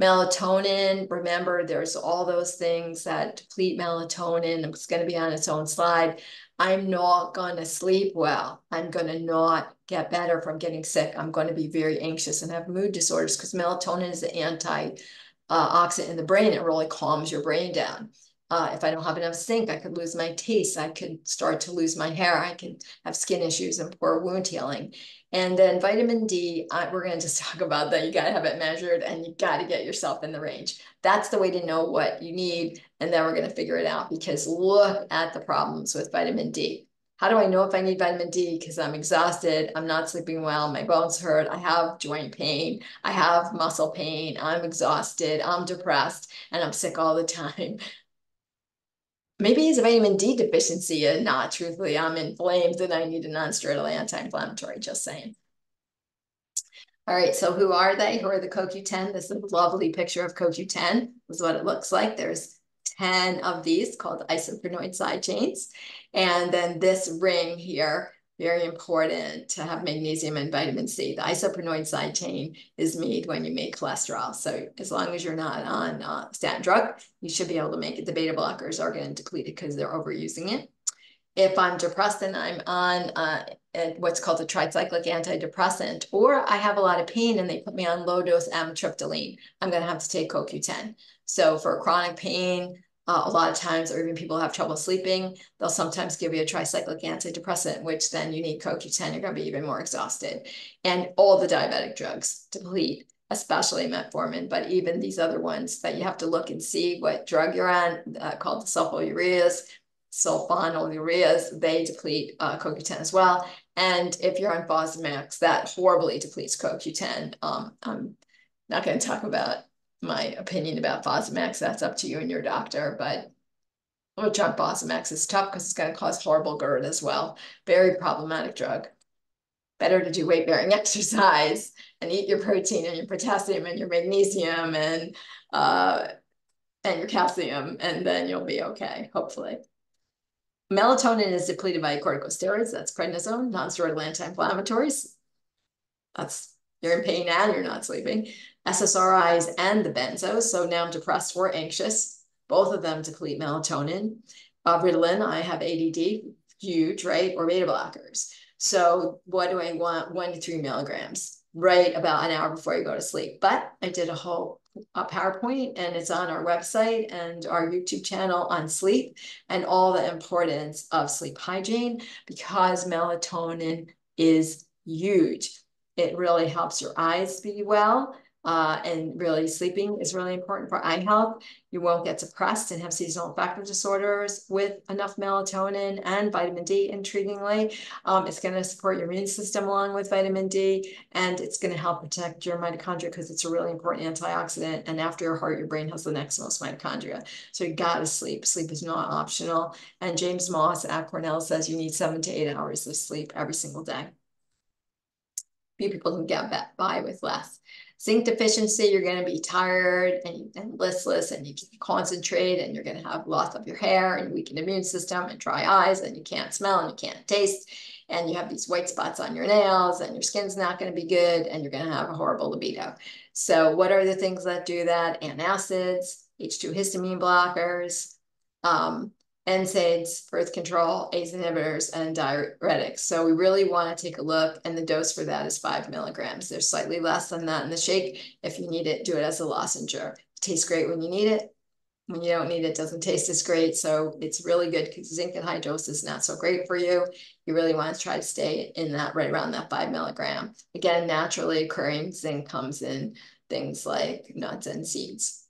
Melatonin, remember, there's all those things that deplete melatonin. It's going to be on its own slide. I'm not going to sleep well. I'm going to not get better from getting sick. I'm going to be very anxious and have mood disorders because melatonin is the antioxidant uh, in the brain. It really calms your brain down. Uh, if I don't have enough zinc, I could lose my taste. I could start to lose my hair. I can have skin issues and poor wound healing. And then vitamin D, we're going to just talk about that. You got to have it measured and you got to get yourself in the range. That's the way to know what you need. And then we're going to figure it out because look at the problems with vitamin D. How do I know if I need vitamin D? Because I'm exhausted, I'm not sleeping well, my bones hurt, I have joint pain, I have muscle pain, I'm exhausted, I'm depressed, and I'm sick all the time. Maybe it's a vitamin D deficiency uh, and not truthfully, I'm inflamed and I need a non-steroidal anti-inflammatory, just saying. All right, so who are they? Who are the CoQ10? This is a lovely picture of CoQ10. This is what it looks like. There's 10 of these called isoprenoid side chains. And then this ring here very important to have magnesium and vitamin C. The isoprenoid side is made when you make cholesterol. So as long as you're not on uh, statin drug, you should be able to make it. The beta blockers are going to deplete it because they're overusing it. If I'm depressed and I'm on uh, what's called a tricyclic antidepressant, or I have a lot of pain and they put me on low dose amitriptyline, I'm going to have to take CoQ10. So for chronic pain, uh, a lot of times, or even people have trouble sleeping, they'll sometimes give you a tricyclic antidepressant, which then you need CoQ10, you're going to be even more exhausted. And all the diabetic drugs deplete, especially metformin, but even these other ones that you have to look and see what drug you're on, uh, called the sulfonylureas, sulfonylureas, they deplete uh, CoQ10 as well. And if you're on Fosamax, that horribly depletes CoQ10. Um, I'm not going to talk about my opinion about Fosamax. That's up to you and your doctor, but which on Fosamax is tough because it's going to cause horrible GERD as well. Very problematic drug. Better to do weight bearing exercise and eat your protein and your potassium and your magnesium and uh, and your calcium, and then you'll be okay, hopefully. Melatonin is depleted by corticosteroids. That's prednisone, non-steroidal anti-inflammatories. That's you're in pain and you're not sleeping. SSRIs and the benzos. So now I'm depressed or anxious. Both of them deplete melatonin. Uh, Ritalin, I have ADD, huge, right? Or beta blockers. So what do I want? One to three milligrams, right about an hour before you go to sleep. But I did a whole a PowerPoint and it's on our website and our YouTube channel on sleep and all the importance of sleep hygiene because melatonin is huge. It really helps your eyes be well. Uh, and really sleeping is really important for eye health. You won't get depressed and have seasonal affective disorders with enough melatonin and vitamin D, intriguingly. Um, it's going to support your immune system along with vitamin D, and it's going to help protect your mitochondria because it's a really important antioxidant. And after your heart, your brain has the next most mitochondria. So you got to sleep. Sleep is not optional. And James Maas at Cornell says you need seven to eight hours of sleep every single day. Few people can get by with less zinc deficiency, you're going to be tired and, and listless and you can't concentrate and you're going to have loss of your hair and weakened immune system and dry eyes and you can't smell and you can't taste and you have these white spots on your nails and your skin's not going to be good and you're going to have a horrible libido. So what are the things that do that? Antacids, H2 histamine blockers, um, NSAIDs, birth control, ACE inhibitors, and diuretics. So we really want to take a look, and the dose for that is five milligrams. There's slightly less than that in the shake. If you need it, do it as a lozenge. It tastes great when you need it. When you don't need it, it doesn't taste as great. So it's really good because zinc at high dose is not so great for you. You really want to try to stay in that right around that five milligram. Again, naturally occurring zinc comes in things like nuts and seeds.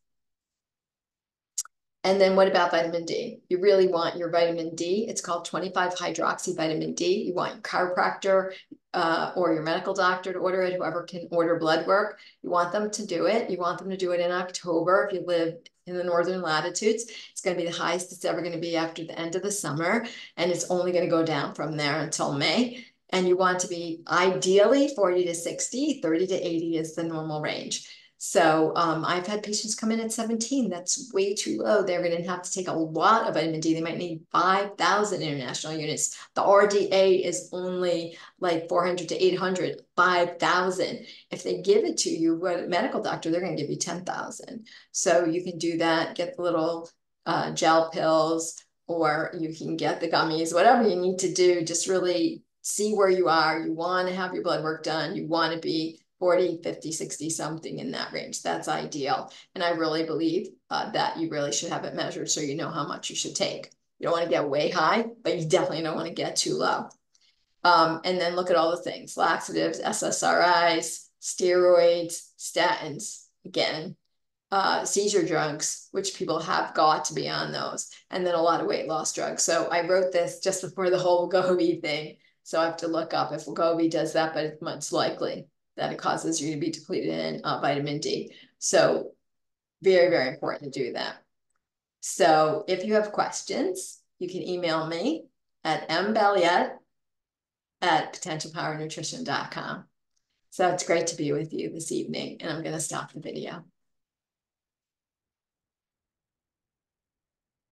And then what about vitamin D? You really want your vitamin D. It's called 25 hydroxy vitamin D. You want your chiropractor uh, or your medical doctor to order it, whoever can order blood work. You want them to do it. You want them to do it in October if you live in the northern latitudes. It's going to be the highest it's ever going to be after the end of the summer. And it's only going to go down from there until May. And you want to be ideally 40 to 60, 30 to 80 is the normal range. So um, I've had patients come in at 17. That's way too low. They're going to have to take a lot of vitamin D. They might need 5,000 international units. The RDA is only like 400 to 800, 5,000. If they give it to you, a medical doctor, they're going to give you 10,000. So you can do that, get the little uh, gel pills, or you can get the gummies, whatever you need to do. Just really see where you are. You want to have your blood work done. You want to be 40, 50, 60, something in that range. That's ideal. And I really believe uh, that you really should have it measured so you know how much you should take. You don't want to get way high, but you definitely don't want to get too low. Um, and then look at all the things, laxatives, SSRIs, steroids, statins, again, uh, seizure drugs, which people have got to be on those, and then a lot of weight loss drugs. So I wrote this just before the whole Wegovy thing. So I have to look up if Wegovy does that, but it's much likely that it causes you to be depleted in uh, vitamin D. So very, very important to do that. So if you have questions, you can email me at mballiet at potentialpowernutrition.com. So it's great to be with you this evening, and I'm going to stop the video.